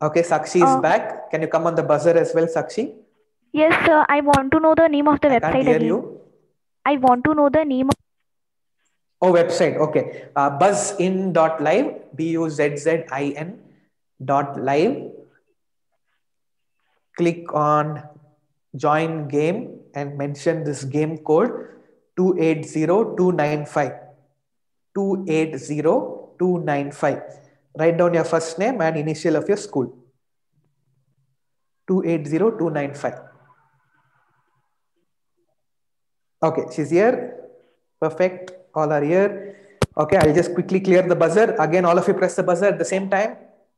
Okay, Sakshi is Uh, back. Can you come on the buzzer as well, Sakshi? Yes, sir. I want to know the name of the I can't website hear again. you. I want to know the name of Oh, website. Okay. Uh, buzzin.live, B U Z Z I N dot live. Click on join game and mention this game code 280295. 280295. Write down your first name and initial of your school. 280295. Okay, she's here. Perfect. All are here. Okay, I'll just quickly clear the buzzer. Again, all of you press the buzzer at the same time.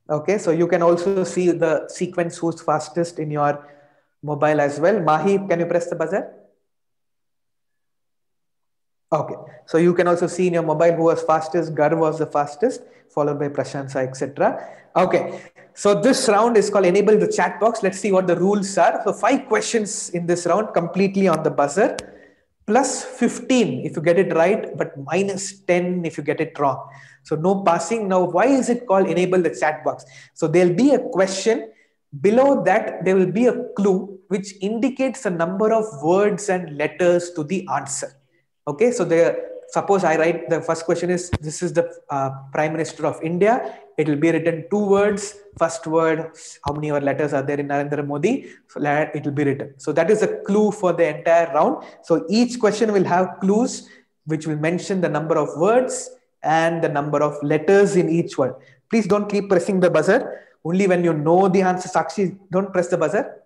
Okay, so you can also see the sequence who's fastest in your mobile as well. Mahi, can you press the buzzer? Okay, so you can also see in your mobile who was fastest. Gar was the fastest, followed by Prashansa, etc. Okay, so this round is called Enable the Chat Box. Let's see what the rules are. So, five questions in this round completely on the buzzer plus 15 if you get it right, but minus 10 if you get it wrong. So no passing. Now, why is it called enable the chat box? So there'll be a question. Below that, there will be a clue which indicates a number of words and letters to the answer. Okay, so the suppose I write the first question is this is the uh, Prime Minister of India. It will be written two words. First word, how many letters are there in Narendra Modi? So it will be written. So that is a clue for the entire round. So each question will have clues which will mention the number of words and the number of letters in each word. Please don't keep pressing the buzzer. Only when you know the answer, Sakshi, don't press the buzzer.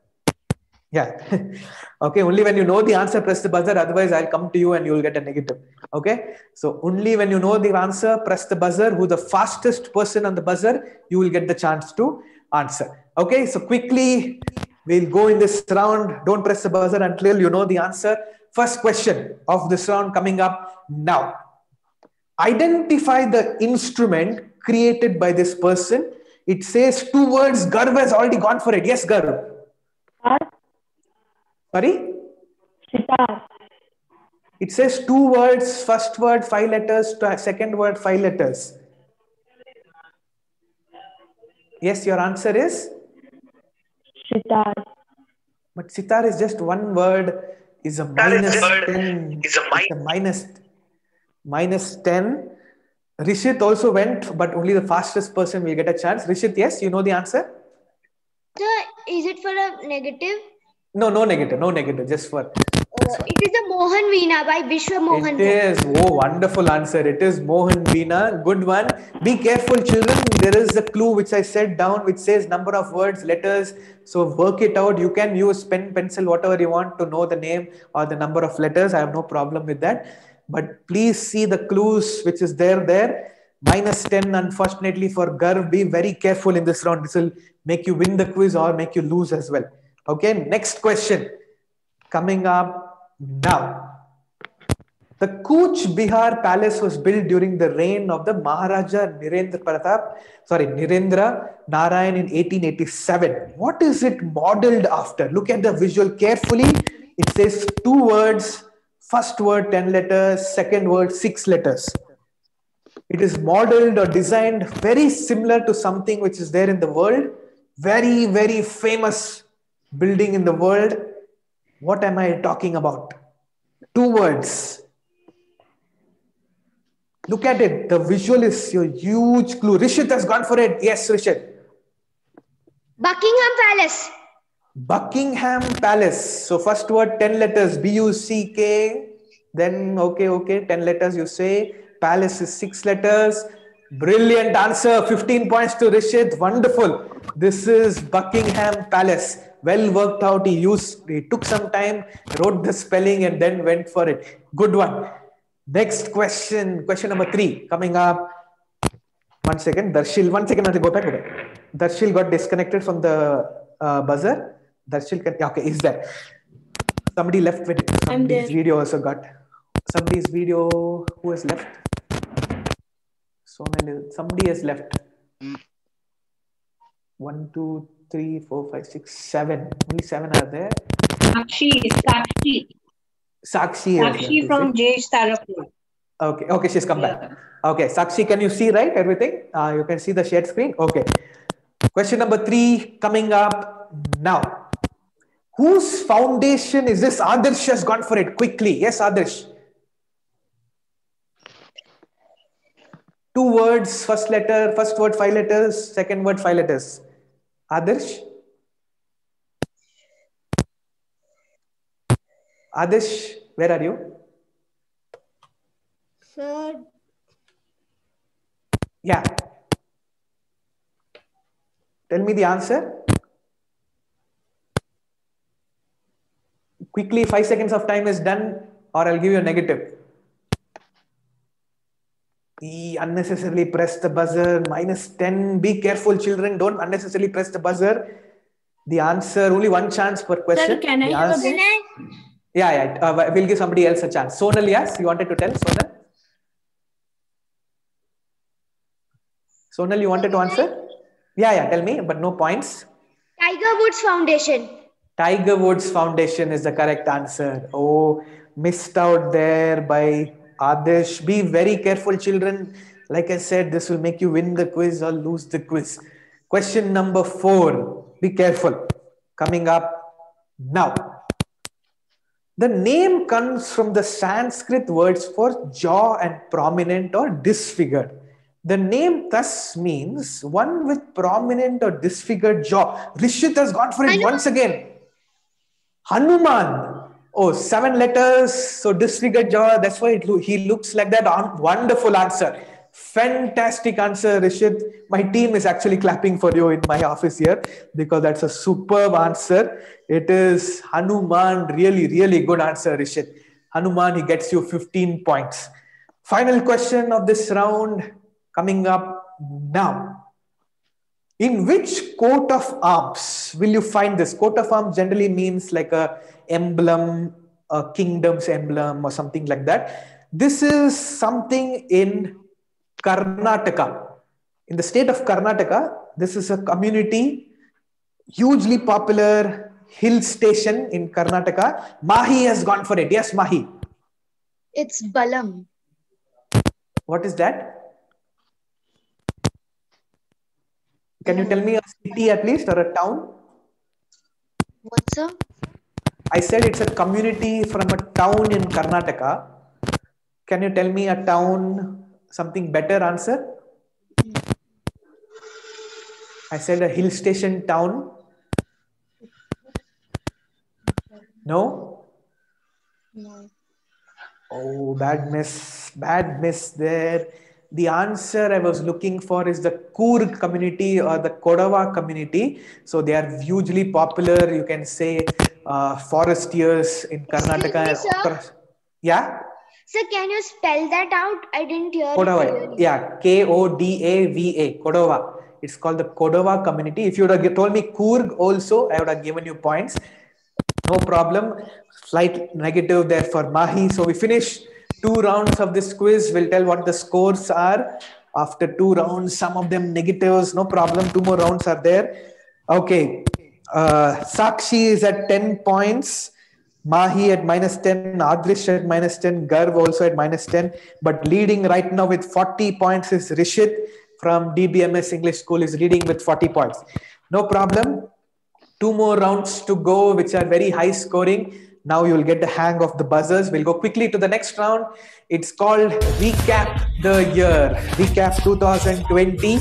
Yeah. okay. Only when you know the answer, press the buzzer. Otherwise, I'll come to you and you'll get a negative. Okay. So only when you know the answer, press the buzzer. Who the fastest person on the buzzer, you will get the chance to answer. Okay. So quickly, we'll go in this round. Don't press the buzzer until you know the answer. First question of this round coming up now. Identify the instrument created by this person. It says two words. Garv has already gone for it. Yes, Garv. Sorry? Sitar. It says two words, first word, five letters, second word, five letters. Yes, your answer is? Sitar. But sitar is just one word, is a minus 10. Is a, minus, minus 10. Rishit also went, but only the fastest person will get a chance. Rishit, yes, you know the answer? Sir, is it for a negative? No, no negative, no negative, just for. Uh, it is the Mohan Veena by Vishwa Mohan. It is. Oh, wonderful answer. It is Mohan Veena. Good one. Be careful, children. There is a clue which I set down which says number of words, letters. So work it out. You can use pen, pencil, whatever you want to know the name or the number of letters. I have no problem with that. But please see the clues which is there there. Minus 10, unfortunately, for Garv. Be very careful in this round. This will make you win the quiz or make you lose as well. Okay, next question coming up now. The Cooch Behar Palace was built during the reign of the Maharaja Nirendra Pratap, sorry, Nirendra Narayan in 1887. What is it modeled after? Look at the visual carefully. It says two words, first word 10 letters, second word 6 letters. It is modeled or designed very similar to something which is there in the world. Very, very famous building in the world. What am I talking about? Two words. Look at it. The visual is your huge clue. Rishit has gone for it. Yes, Rishit. Buckingham Palace. Buckingham Palace. So first word, 10 letters, B-U-C-K. Then, okay, okay, 10 letters you say. Palace is six letters. Brilliant answer. 15 points to Rishit. Wonderful. This is Buckingham Palace. Well worked out. He used, he took some time, wrote the spelling and then went for it. Good one. Next question. Question number three coming up. One second. Darshil, one second. I'll go back. Go back. Darshil got disconnected from the uh, buzzer. Darshil can, okay, is there. Somebody left with I'm somebody's video also got. Somebody's video, who has left? So many. somebody has left. One, two, three, four, five, six, seven. Only seven are there. Sakshi, Sakshi, Sakshi Sakshi from? Jesh Tarapur. Okay, okay, she's come back. Okay, Sakshi, can you see right everything? Uh, you can see the shared screen. Okay. Question number three coming up now. Whose foundation is this? Adarsh has gone for it quickly. Yes, Adarsh. Two words, first letter, first word, five letters, second word, five letters. Adarsh? Adarsh, where are you? Sir, Yeah. Tell me the answer. Quickly, five seconds of time is done, or I'll give you a negative. E, unnecessarily press the buzzer. Minus 10. Be careful, children. Don't unnecessarily press the buzzer. The answer, only one chance per question. can I The have a answer-? Yeah, yeah. Uh, we'll give somebody else a chance. Sonal, yes? You wanted to tell? Sonal? Sonal, you wanted to answer? Yeah, yeah. Tell me, but no points. Tiger Woods Foundation. Tiger Woods Foundation is the correct answer. Oh, missed out there by Adesh. Be very careful, children. Like I said, this will make you win the quiz or lose the quiz. Question number four. Be careful. Coming up now. The name comes from the Sanskrit words for jaw and prominent or disfigured. The name thus means one with prominent or disfigured jaw. Rishit has gone for it once again. Hanuman. Oh, seven letters. So disfigured jaw. That's why it lo- he looks like that. Wonderful answer. Fantastic answer, Rishit. My team is actually clapping for you in my office here because that's a superb answer. It is Hanuman. Really, really good answer, Rishit. Hanuman, he gets you 15 points. Final question of this round coming up now. In which coat of arms will you find this? Coat of arms generally means like a emblem, a kingdom's emblem, or something like that. This is something in Karnataka. In the state of Karnataka, this is a community, hugely popular hill station in Karnataka. Mahi has gone for it. Yes, Mahi. It's Balam. What is that? Can you tell me a city at least or a town? What's up? I said it's a community from a town in Karnataka. Can you tell me a town, something better answer? I said a hill station town. No? No. Oh, bad miss, bad miss there. The answer I was looking for is the Coorg community or the Kodava community. So they are hugely popular, you can say, uh, forestiers in Karnataka. Me, sir. Yeah, Sir, can you spell that out? I didn't hear Kodava. Yeah, K O D A V A, Kodava. It's called the Kodava community. If you would have told me Coorg also, I would have given you points. No problem. Slight negative there for Mahi. So we finish two rounds of this quiz. We'll tell what the scores are. After two rounds, some of them negatives, no problem. Two more rounds are there. Okay. Uh, Sakshi is at 10 points. Mahi at minus 10, Adrish at minus 10, Garv also at minus 10. But leading right now with 40 points is Rishit from DBMS English School is leading with 40 points. No problem. Two more rounds to go, which are very high scoring. Now you will get the hang of the buzzers. We'll go quickly to the next round. It's called Recap the Year. Recap 2020.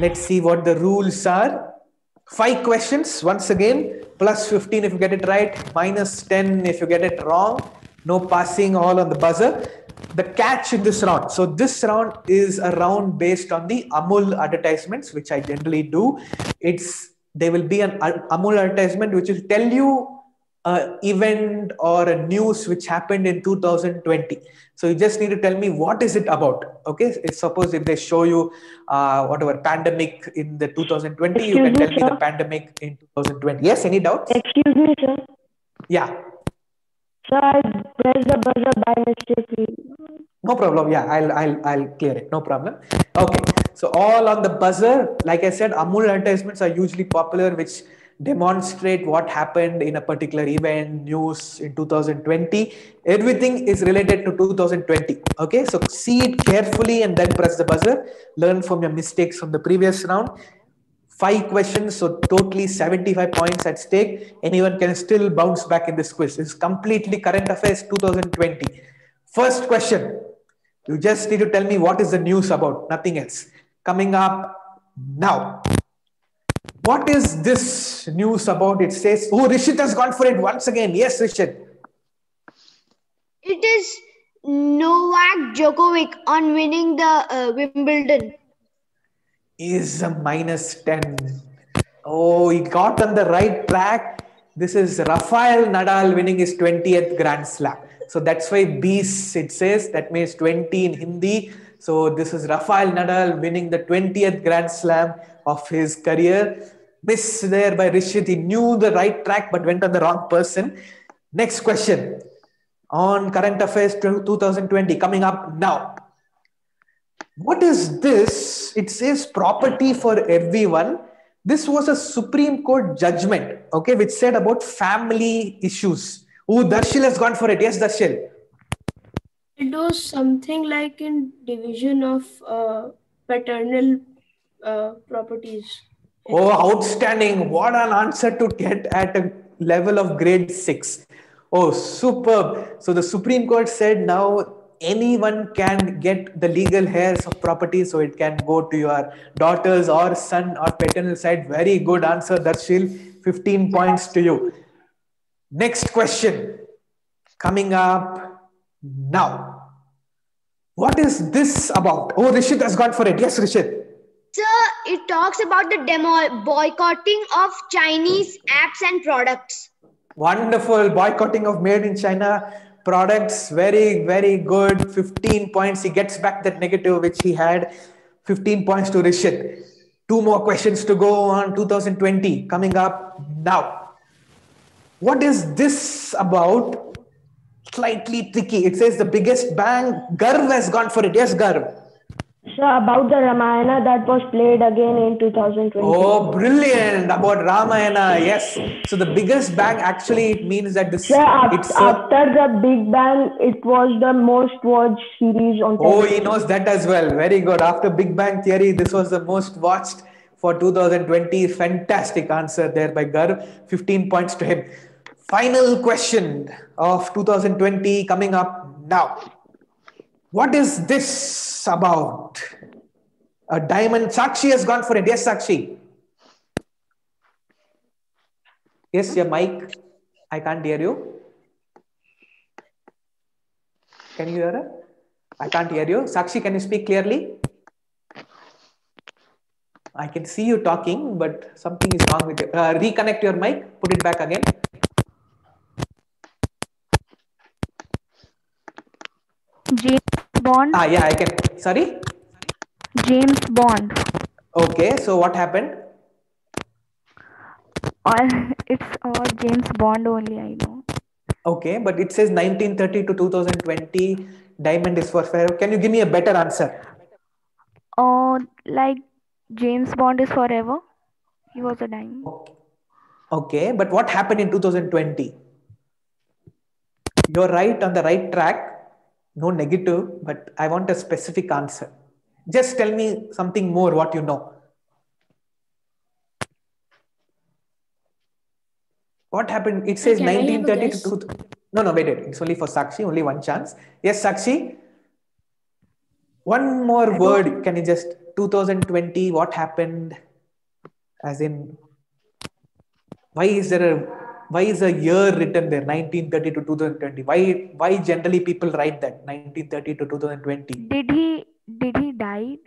Let's see what the rules are. Five questions once again, plus 15 if you get it right, minus 10 if you get it wrong. No passing, all on the buzzer. The catch in this round. So, this round is a round based on the Amul advertisements, which I generally do. It's there will be an Amul advertisement which will tell you a event or a news which happened in 2020 so you just need to tell me what is it about okay? If suppose if they show you uh, whatever pandemic in the 2020 Excuse you can me, tell me the pandemic in 2020 yes any doubts? Excuse me, sir. yeah. So I pressed the buzzer by mistake. no problem. Yeah i'll i'll i'll clear it. No problem. Okay. So all on the buzzer like i said amul advertisements are usually popular which demonstrate what happened in a particular event news in 2020 everything is related to 2020 okay? So see it carefully and then press the buzzer. Learn from your mistakes from the previous round. Five questions so totally 75 points at stake. Anyone can still bounce back in this quiz. It's completely current affairs 2020 first question. You just need to tell me what is the news about? Nothing else. Coming up now what is this news about? It says, oh, Rishit has gone for it once again. Yes, Rishit. It is Novak Djokovic on winning the uh, Wimbledon. Is a minus 10. Oh, he got on the right track. This is Rafael Nadal winning his 20th Grand Slam. So that's why B's it says that means 20 in Hindi. So this is Rafael Nadal winning the 20th Grand Slam of his career. Miss there by Rishit. He knew the right track but went on the wrong person. Next question on current affairs 2020 coming up now. What is this? It says property for everyone. This was a Supreme Court judgment, okay, which said about family issues. Oh, Darshil has gone for it. Yes, Darshil. It was something like in division of uh, paternal uh, properties. Oh, outstanding. What an answer to get at a level of grade six. Oh, superb. So the Supreme Court said now anyone can get the legal heirs of property. So it can go to your daughters or son or paternal side. Very good answer, Darshil. 15 points to you. Next question coming up now. What is this about? Oh, Rishit has gone for it. Yes, Rishit. Sir, it talks about the demo boycotting of Chinese apps and products. Wonderful boycotting of made in China products. Very, very good. 15 points. He gets back that negative which he had. 15 points to Rishit. Two more questions to go on 2020 coming up now. What is this about? Slightly tricky. It says the biggest bang. Garv has gone for it. Yes, Garv. So about the Ramayana that was played again in 2020. Oh, brilliant! About Ramayana, yes. So the biggest bang actually it means that this it's uh, after the Big Bang, it was the most watched series on oh he knows that as well. Very good. After Big Bang Theory, this was the most watched for 2020. Fantastic answer there by Garv. 15 points to him. Final question of 2020 coming up now. What is this about? A diamond. Sakshi has gone for it. Yes, Sakshi. Yes, your mic. I can't hear you. Can you hear her? I can't hear you. Sakshi, can you speak clearly? I can see you talking, but something is wrong with you. Uh, reconnect your mic. Put it back again. James Bond. Ah, yeah, I can. Sorry. James Bond. Okay, so what happened? Or it's uh, James Bond only. I know. Okay, but it says 1930 to 2020. Diamond is for fair. Can you give me a better answer? Oh, like James Bond is forever. He was a diamond. Okay, but what happened in 2020? You're right on the right track. No negative, but I want a specific answer. Just tell me something more what you know. What happened? It says can I have a 1930 guess? to 2000. No, no, wait, wait. It's only for Sakshi, only one chance. Yes, Sakshi. One more word. Can you just 2020? What happened? As in, why is there a why is a year written there 1930 to 2020 why why generally people write that 1930 to 2020 Did he did he died?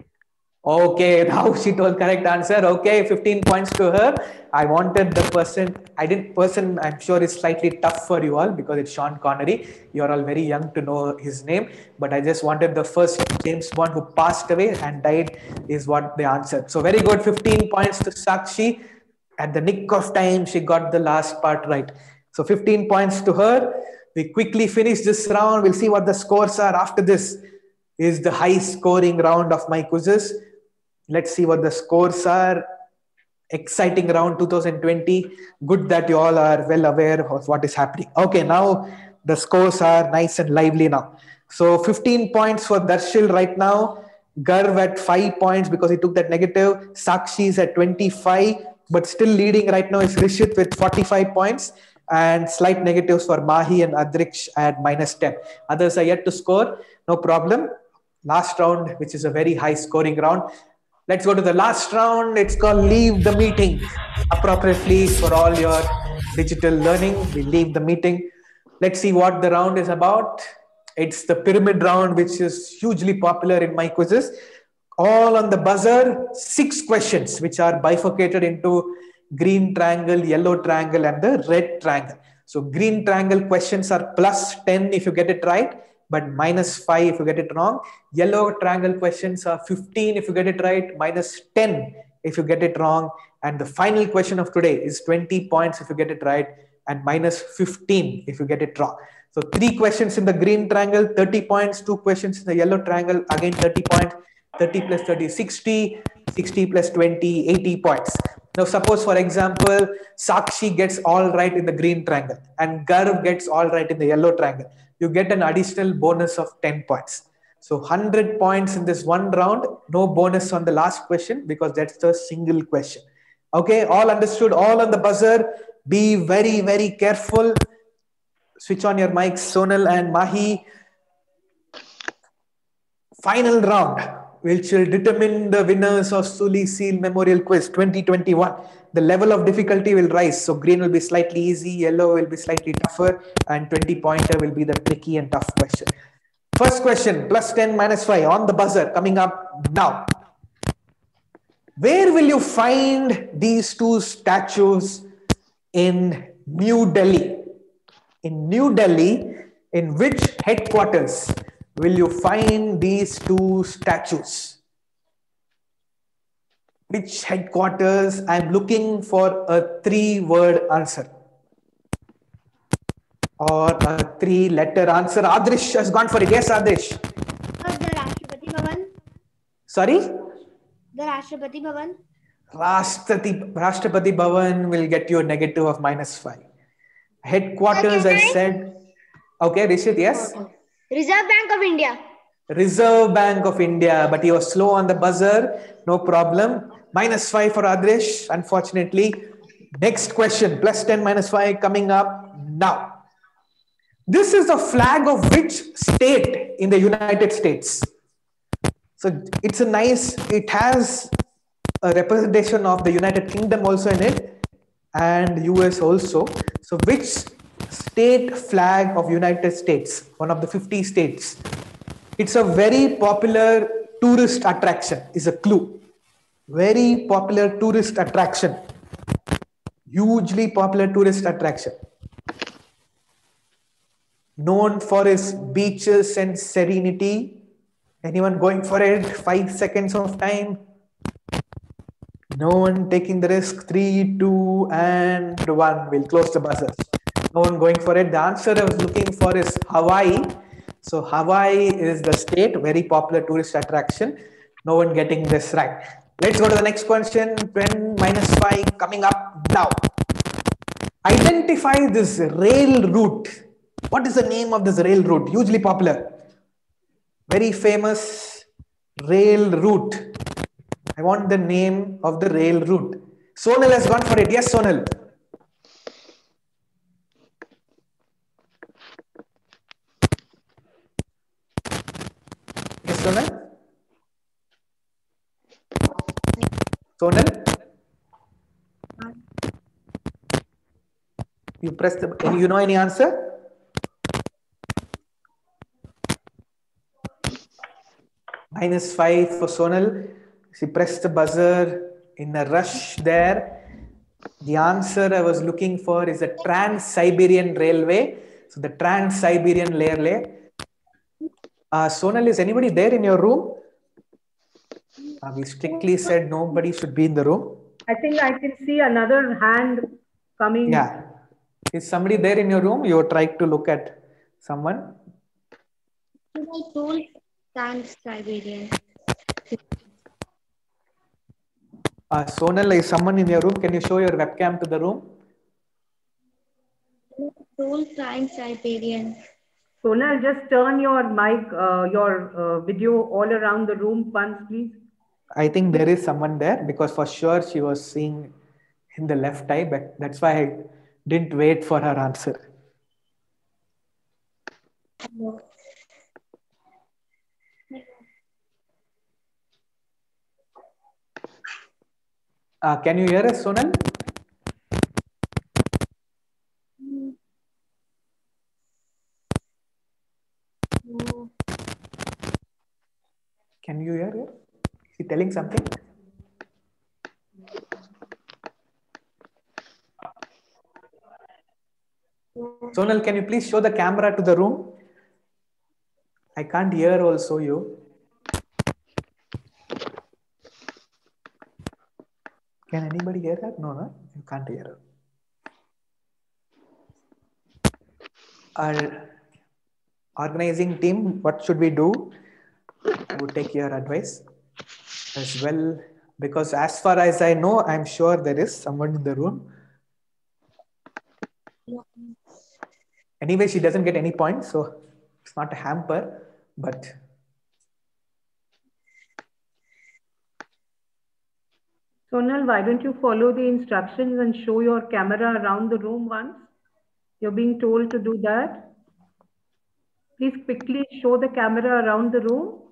Okay, now she told correct answer. Okay, 15 points to her. I wanted the person, I didn't person, I'm sure is slightly tough for you all because it's Sean Connery. You're all very young to know his name, but I just wanted the first James Bond who passed away and died is what they answered. So very good, 15 points to Sakshi. At the nick of time, she got the last part right. So 15 points to her. We quickly finish this round. We'll see what the scores are after this is the high scoring round of my quizzes. Let's see what the scores are. Exciting round 2020. Good that you all are well aware of what is happening. Okay, now the scores are nice and lively now. So 15 points for Darshil right now. Garv at 5 points because he took that negative. Sakshi is at 25, but still leading right now is Rishit with 45 points and slight negatives for Mahi and Adrish at minus 10. Others are yet to score. No problem. Last round, which is a very high scoring round. Let's go to the last round. It's called Leave the Meeting. Appropriately for all your digital learning, we leave the meeting. Let's see what the round is about. It's the pyramid round, which is hugely popular in my quizzes. All on the buzzer, six questions, which are bifurcated into green triangle, yellow triangle, and the red triangle. So, green triangle questions are plus 10 if you get it right, but minus 5 if you get it wrong. Yellow triangle questions are 15 if you get it right, minus 10 if you get it wrong. And the final question of today is 20 points if you get it right, and minus 15 if you get it wrong. So, three questions in the green triangle, 30 points, two questions in the yellow triangle, again 30 points, 30 plus 30, 60, 60 plus 20, 80 points. Now, suppose, for example, Sakshi gets all right in the green triangle and Garv gets all right in the yellow triangle. You get an additional bonus of 10 points. So, 100 points in this one round, no bonus on the last question because that's the single question. Okay, all understood, all on the buzzer. Be very, very careful. Switch on your mics, Sonal and Mahi. Final round which will determine the winners of Seuli Seal Memorial Quiz 2021. The level of difficulty will rise. So green will be slightly easy, yellow will be slightly tougher, and 20 pointer will be the tricky and tough question. First question, plus 10, minus 5 on the buzzer coming up now. Where will you find these two statues in New Delhi? In New Delhi, in which headquarters will you find these two statues? Which headquarters? I'm looking for a three word answer or a three letter answer. Adrish has gone for it. Yes, Adrish. The Rashtrapati Bhavan. Sorry? The Rashtrapati Bhavan. Rashtrapati, Rashtrapati Bhavan will get you a negative of minus five. Headquarters, Okay, I said. Okay, Rishit, yes. Reserve Bank of India. Reserve Bank of India, but he was slow on the buzzer. No problem. Minus five for Adrish, unfortunately. Next question, plus 10, minus five coming up now. This is the flag of which state in the United States? So it's a nice, it has a representation of the United Kingdom also in it and US also. So which state flag of United States, one of the 50 states? It's a very popular tourist attraction, is a clue. Very popular tourist attraction. Hugely popular tourist attraction. Known for its beaches and serenity. Anyone going for it? Five seconds of time. No one taking the risk. Three, two, and one. We'll close the buzzers. One going for it. The answer I was looking for is Hawaii. So Hawaii is the state, very popular tourist attraction. No one getting this right. Let's go to the next question. 10 minus 5 coming up now. Identify this rail route. What is the name of this rail route? Hugely popular. Very famous rail route. I want the name of the rail route. Sonal has gone for it. Yes, Sonal. Sonal? Sonal? You press the, you know any answer? Minus five for Sonal. She pressed the buzzer in a rush there. The answer I was looking for is the Trans Siberian Railway. So the Trans Siberian Railway. Uh, Sonal, is anybody there in your room? Uh, we strictly said nobody should be in the room. I think I can see another hand coming. Yeah. Is somebody there in your room? You're trying to look at someone. I told Trans Siberian. Uh, Sonal, is someone in your room? Can you show your webcam to the room? Told Trans Siberian. Sonal, just turn your mic, uh, your uh, video all around the room once, please. I think there is someone there because for sure she was seeing in the left eye, but that's why I didn't wait for her answer. Uh, can you hear us, Sonal? Can you hear her? Is she telling something? Sonal, can you please show the camera to the room? I can't hear also you. Can anybody hear her? No, no, you can't hear her. Our organizing team, what should we do? Would take your advice as well because as far as I know, I'm sure there is someone in the room. Anyway, she doesn't get any points, so it's not a hamper, but Sonal, why don't you follow the instructions and show your camera around the room once? You're being told to do that. Please quickly show the camera around the room.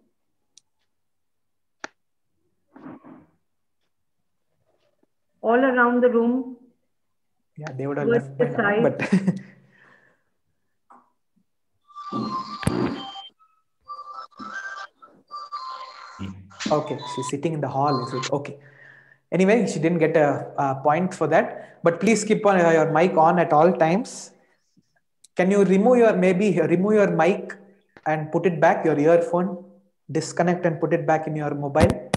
All around the room. yeah, they would have left the now, side. but okay, she's sitting in the hall. Is it okay? Anyway, she didn't get a, a point for that. But please keep on uh, your mic on at all times. Can you remove your maybe remove your mic and put it back your earphone? Disconnect and put it back in your mobile.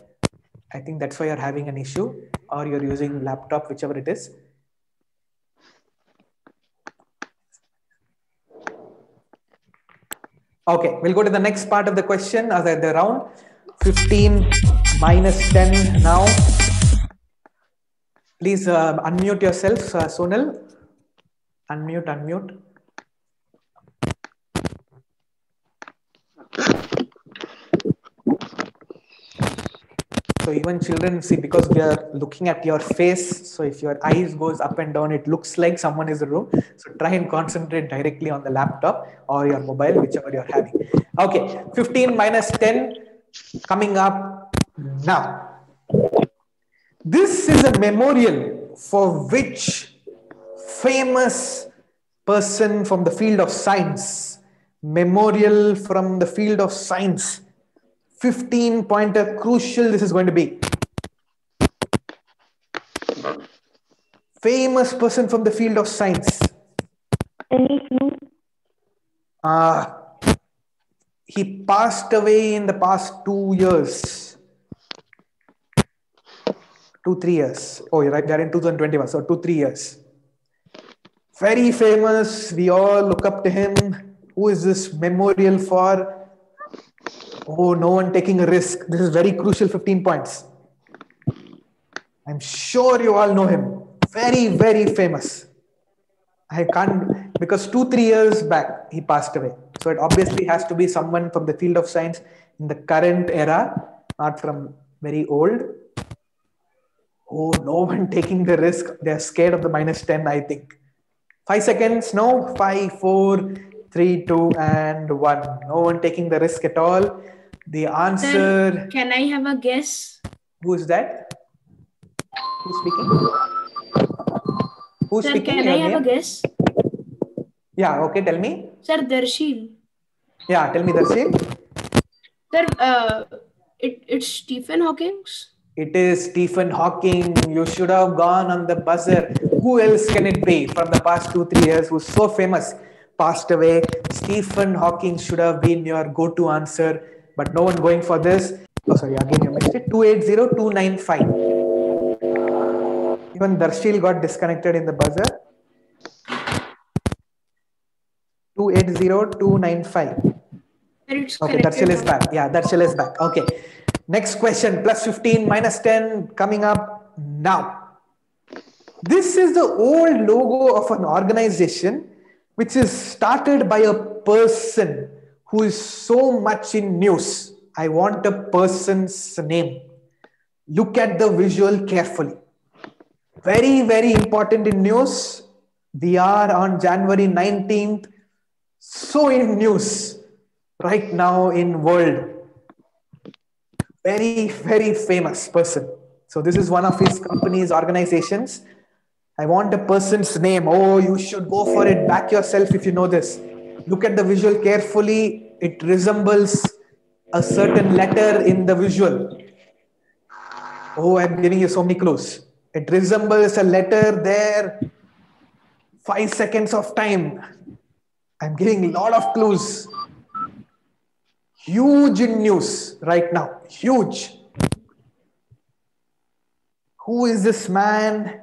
I think that's why you're having an issue, or you're using laptop, whichever it is. Okay, we'll go to the next part of the question as at the round. 15 minus 10 now. Please uh, unmute yourself, uh, Sonal. Unmute, unmute. So even children see because we are looking at your face. So if your eyes goes up and down, it looks like someone is in the room. So try and concentrate directly on the laptop or your mobile, whichever you're having. Okay, 15 minus 10 coming up now. This is a memorial for which famous person from the field of science. Memorial from the field of science. 15 pointer crucial this is going to be. Famous person from the field of science. Uh, he passed away in the past two years. Two, three years. Oh, you're right. They're in 2021. So, two, three years. Very famous. We all look up to him. Who is this memorial for? Oh, no one taking a risk. This is very crucial 15 points. I'm sure you all know him. Very, very famous. I can't, because two, three years back, he passed away. So it obviously has to be someone from the field of science in the current era, not from very old. Oh, no one taking the risk. They're scared of the minus 10, I think. Five seconds. No. Five, four, three, two, and one. No one taking the risk at all. The answer. Can I have a guess? Who is that? Who's speaking? Who's Sir, speaking? can I have a guess? Yeah. Okay. Tell me. Sir, Darshil. Yeah. Tell me, Darshil. Sir, uh, it, it's Stephen Hawking's. It is Stephen Hawking. You should have gone on the buzzer. Who else can it be from the past two, three years who's so famous, passed away? Stephen Hawking should have been your go to answer, but no one going for this. Oh, sorry, again you missed it. 280295. Even Darshil got disconnected in the buzzer. 280295. Sir, Okay, Darshil is back. Yeah, Darshil is back. Okay. Next question plus 15 minus 10 coming up now. This is the old logo of an organization which is started by a person who is so much in news. I want a person's name. Look at the visual carefully. Very, very important in news. We are on January 19th. So in news right now in world very very famous person so this is one of his companies organizations i want a person's name oh you should go for it back yourself if you know this look at the visual carefully it resembles a certain letter in the visual. Oh i'm giving you so many clues. It resembles a letter there 5 seconds of time. I'm giving a lot of clues. Huge in news right now. Huge. Who is this man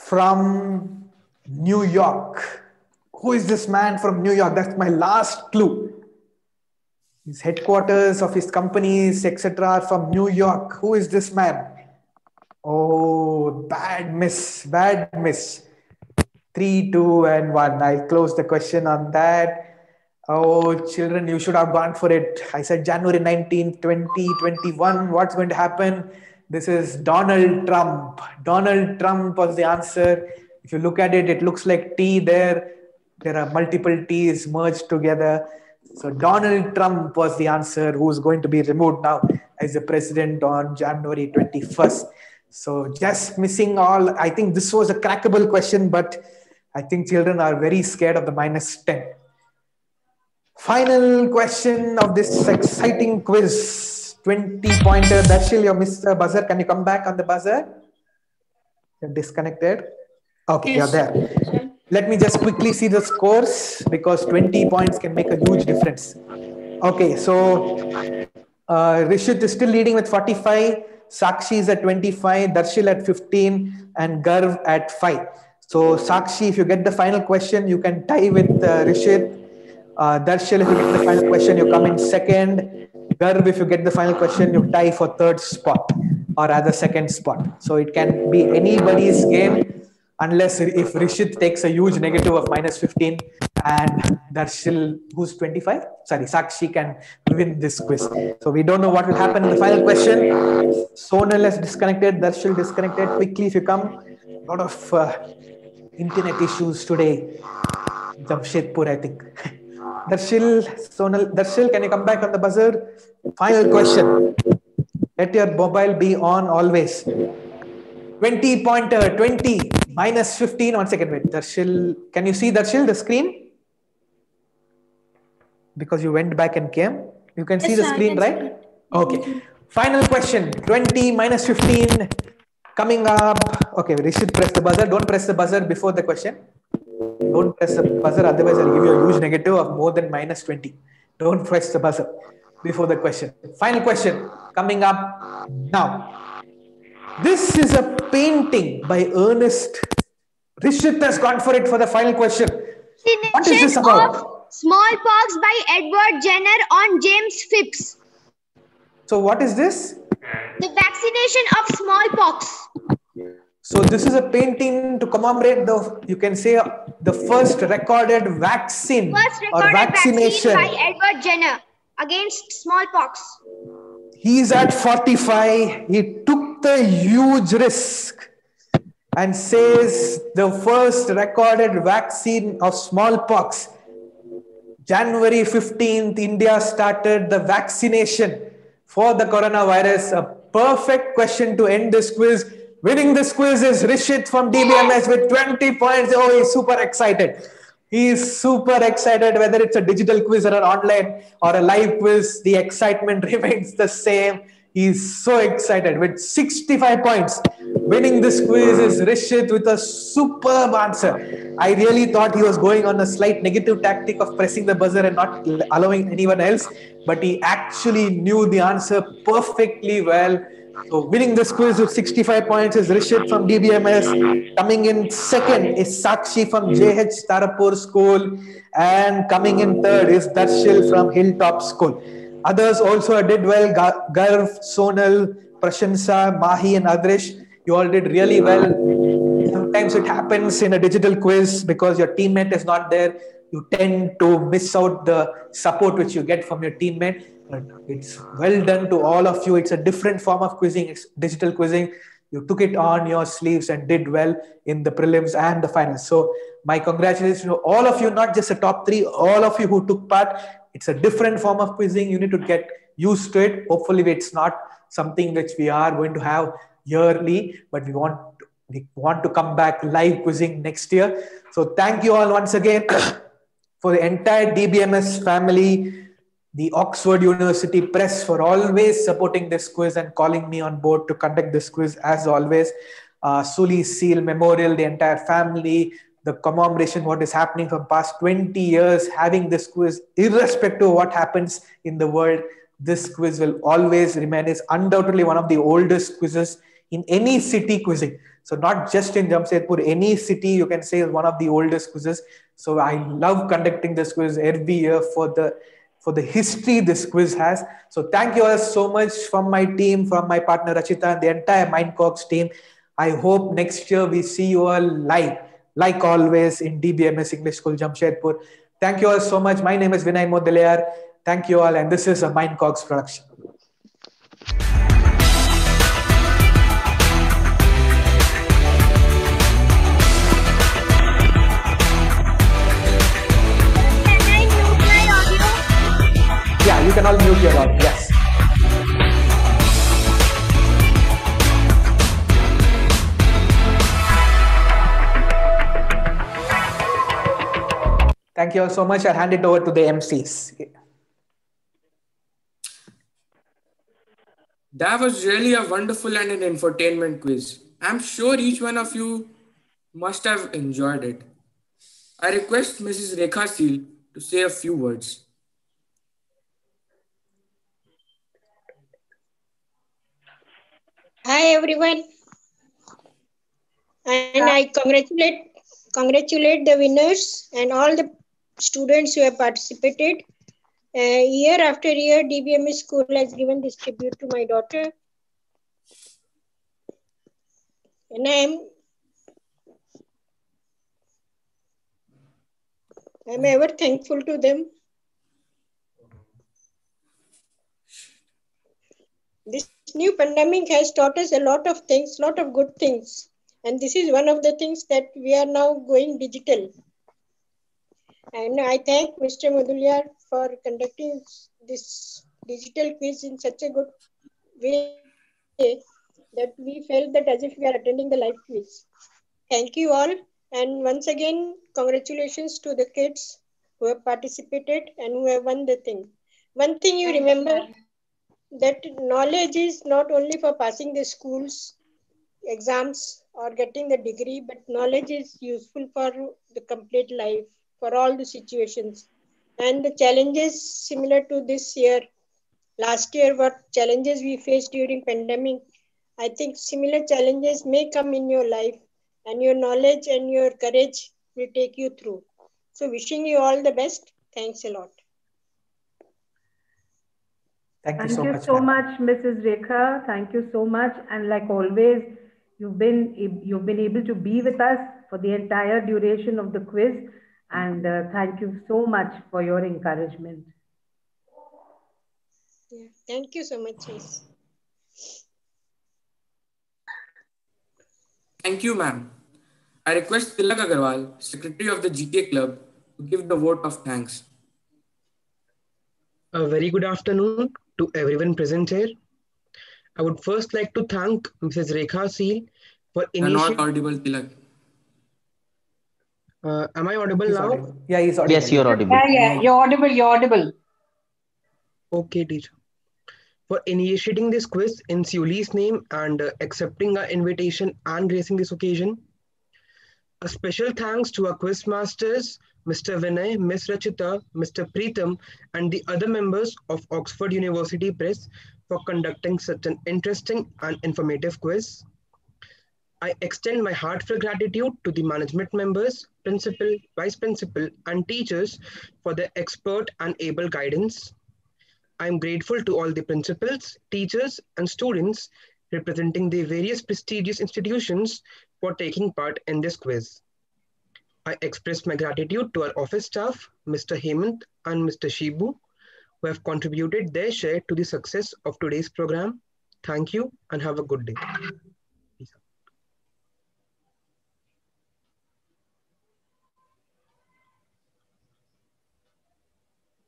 from new york who is this man from new york that's my last clue his headquarters of his companies etc are from new york who is this man oh bad miss bad miss three two and one i close the question on that Oh, children, you should have gone for it. I said January 19th, 2021. What's going to happen? This is Donald Trump. Donald Trump was the answer. If you look at it, it looks like T there. There are multiple T's merged together. So Donald Trump was the answer who's going to be removed now as the president on January 21st. So just missing all. I think this was a crackable question, but I think children are very scared of the minus 10. Final question of this exciting quiz. 20 pointer. Darshil, you missed the buzzer. Can you come back on the buzzer? You're disconnected. Okay, Yes, you're there. Let me just quickly see the scores because 20 points can make a huge difference. Okay, so uh, Rishit is still leading with 45. Sakshi is at 25, Darshil at 15, and Garv at 5. So, Sakshi, if you get the final question, you can tie with uh, Rishit. Uh, Darshil, if you get the final question, you come in second. Garv, if you get the final question, you tie for third spot or rather second spot. So it can be anybody's game unless if Rishit takes a huge negative of minus 15 and Darshil, who's 25, sorry, Sakshi can win this quiz. So we don't know what will happen in the final question. Sonal is disconnected, Darshil disconnected. Quickly, if you come, a lot of uh, internet issues today. Jamshedpur, I think. Darshil, Sonal, Darshil, can you come back on the buzzer? Final question. Let your mobile be on always. 20 pointer, uh, 20 minus 15. One second, wait. Darshil, can you see Darshil, the screen? Because you went back and came. You can see Yes, the screen, see right? Okay. Final question 20 minus 15 coming up. Okay, we should press the buzzer. Don't press the buzzer before the question. Don't press the buzzer, otherwise, I'll give you a huge negative of more than minus 20. Don't press the buzzer before the question. Final question coming up now. This is a painting by Ernest. Rishit has gone for it for the final question. What is this about? smallpox by Edward Jenner on James Phipps. So, what is this? The vaccination of smallpox. So, this is a painting to commemorate the, you can say, the first recorded vaccine First or recorded vaccine vaccination. by Edward Jenner against smallpox. He's at 45. He took the huge risk and says the first recorded vaccine of smallpox January 15th, India started the vaccination for the coronavirus. A perfect question to end this quiz. Winning this quiz is Rishit from DBMS with 20 points. Oh, he's super excited. He's super excited whether it's a digital quiz or an online or a live quiz. The excitement remains the same. He's so excited with 65 points. Winning this quiz is Rishit with a superb answer. I really thought he was going on a slight negative tactic of pressing the buzzer and not allowing anyone else, but he actually knew the answer perfectly well. So winning this quiz with 65 points is Rishit from DBMS. Coming in second is Sakshi from JH Tarapore School. And coming in third is Darshil from Hilltop School. Others also did well. Ga- Garv, Sonal, Prashansa, Mahi and Adrish. You all did really well. Sometimes it happens in a digital quiz because your teammate is not there. You tend to miss out the support which you get from your teammate. But it's well done to all of you. It's a different form of quizzing, it's digital quizzing. You took it on your sleeves and did well in the prelims and the finals. So, my congratulations to all of you, not just the top three, all of you who took part. It's a different form of quizzing. You need to get used to it. Hopefully, it's not something which we are going to have yearly, but we want we want to come back live quizzing next year. So, thank you all once again for the entire DBMS family the Oxford University Press for always supporting this quiz and calling me on board to conduct this quiz as always. Uh, Seuli Seal Memorial, the entire family, the commemoration, what is happening for past 20 years, having this quiz, irrespective of what happens in the world, this quiz will always remain is undoubtedly one of the oldest quizzes in any city quizzing. So not just in Jamshedpur, any city you can say is one of the oldest quizzes. So I love conducting this quiz every year for the for the history this quiz has. So thank you all so much from my team, from my partner Rachita and the entire MindCogs team. I hope next year we see you all live, like always in DBMS English School Jamshedpur. Thank you all so much. My name is Vinay Mudaliar. Thank you all, and this is a MindCogs production. Can all mute your. Yes. Thank you all so much. I'll hand it over to the MCs. That was really a wonderful and an infotainment quiz. I'm sure each one of you must have enjoyed it. I request Mrs. Rekha Seal to say a few words. Hi everyone, and I congratulate congratulate the winners and all the students who have participated. Uh, year after year, DBMS school has given this tribute to my daughter, and I am I am ever thankful to them. This new pandemic has taught us a lot of things, lot of good things. And this is one of the things that we are now going digital. And I thank Mr. Mudaliar for conducting this digital quiz in such a good way that we felt that as if we are attending the live quiz. Thank you all. And once again, congratulations to the kids who have participated and who have won the thing. One thing you remember that knowledge is not only for passing the schools exams or getting the degree but knowledge is useful for the complete life for all the situations. And the challenges similar to this year last year what challenges we faced during pandemic i think similar challenges may come in your life and your knowledge and your courage will take you through. So wishing you all the best. Thanks a lot Thank you so you much. so ma'am. much, Mrs. Rekha. Thank you so much. And like always, you've been you've been able to be with us for the entire duration of the quiz. And uh, thank you so much for your encouragement. yeah. thank you so much miss Thank you, ma'am. I request Tilak Agarwal, Secretary of the GTA Club, to give the vote of thanks. A very good afternoon to everyone present here. I would first like to thank Mrs. Rekha Seal for You're not initiating. audible, Tilak. Uh, am I audible He's now? audible. Yeah, he's audible. Yes, you're audible. Yeah, yeah, you're audible, you're audible. Okay, teacher. For initiating this quiz in Seuli's name and uh, accepting our invitation and gracing this occasion. A special thanks to our quiz masters, Mr. Vinay, Miss Rachita, Mr. Preetham, and the other members of Oxford University Press for conducting such an interesting and informative quiz. I extend my heartfelt gratitude to the management members, principal, vice principal, and teachers for their expert and able guidance. I am grateful to all the principals, teachers, and students representing the various prestigious institutions for taking part in this quiz. I express my gratitude to our office staff, Mr. Hemant and Mr. Shibu, who have contributed their share to the success of today's program. Thank you and have a good day.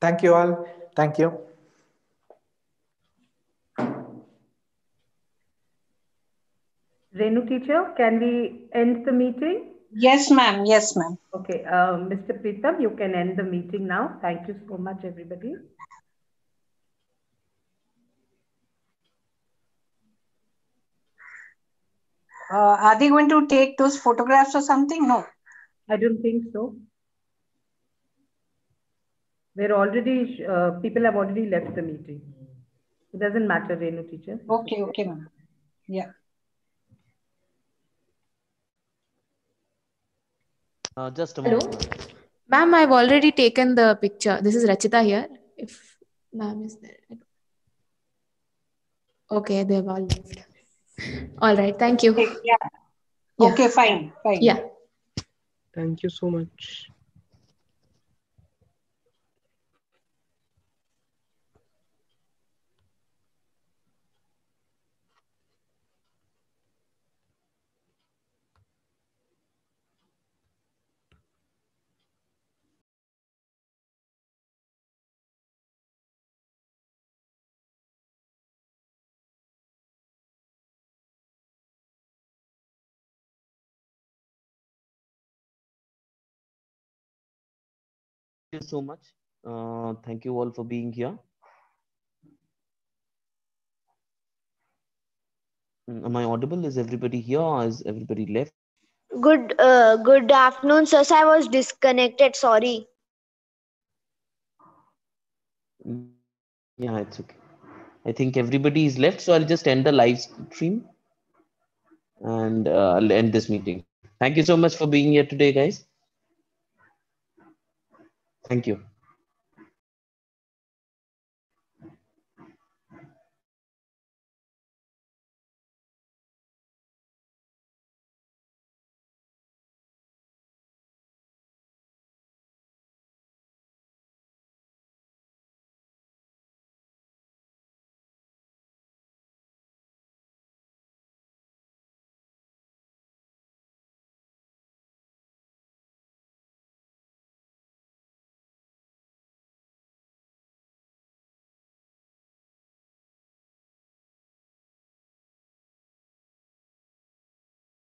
Thank you all. Thank you. Renu teacher, can we end the meeting? Yes, ma'am. Yes, ma'am. Okay, uh, Mr. Pritam, you can end the meeting now. Thank you so much, everybody. Uh, are they going to take those photographs or something? No. I don't think so. We're already, uh, people have already left the meeting. It doesn't matter, Renu teacher. Okay, okay, ma'am. Yeah. Uh, just a Hello? moment. Ma'am, I've already taken the picture. This is Rachita here. If ma'am is there. Okay, they've all left. All right, thank you. Yeah. Yeah. Okay, fine, fine. Yeah. Thank you so much. You so much. Uh, thank you all for being here. Mm, Am I audible? Is everybody here or is everybody left? Good, uh, good afternoon, sir. I was disconnected. Sorry. Mm, Yeah, it's okay. I think everybody is left, so I'll just end the live stream and uh, I'll end this meeting. Thank you so much for being here today, guys. Thank you.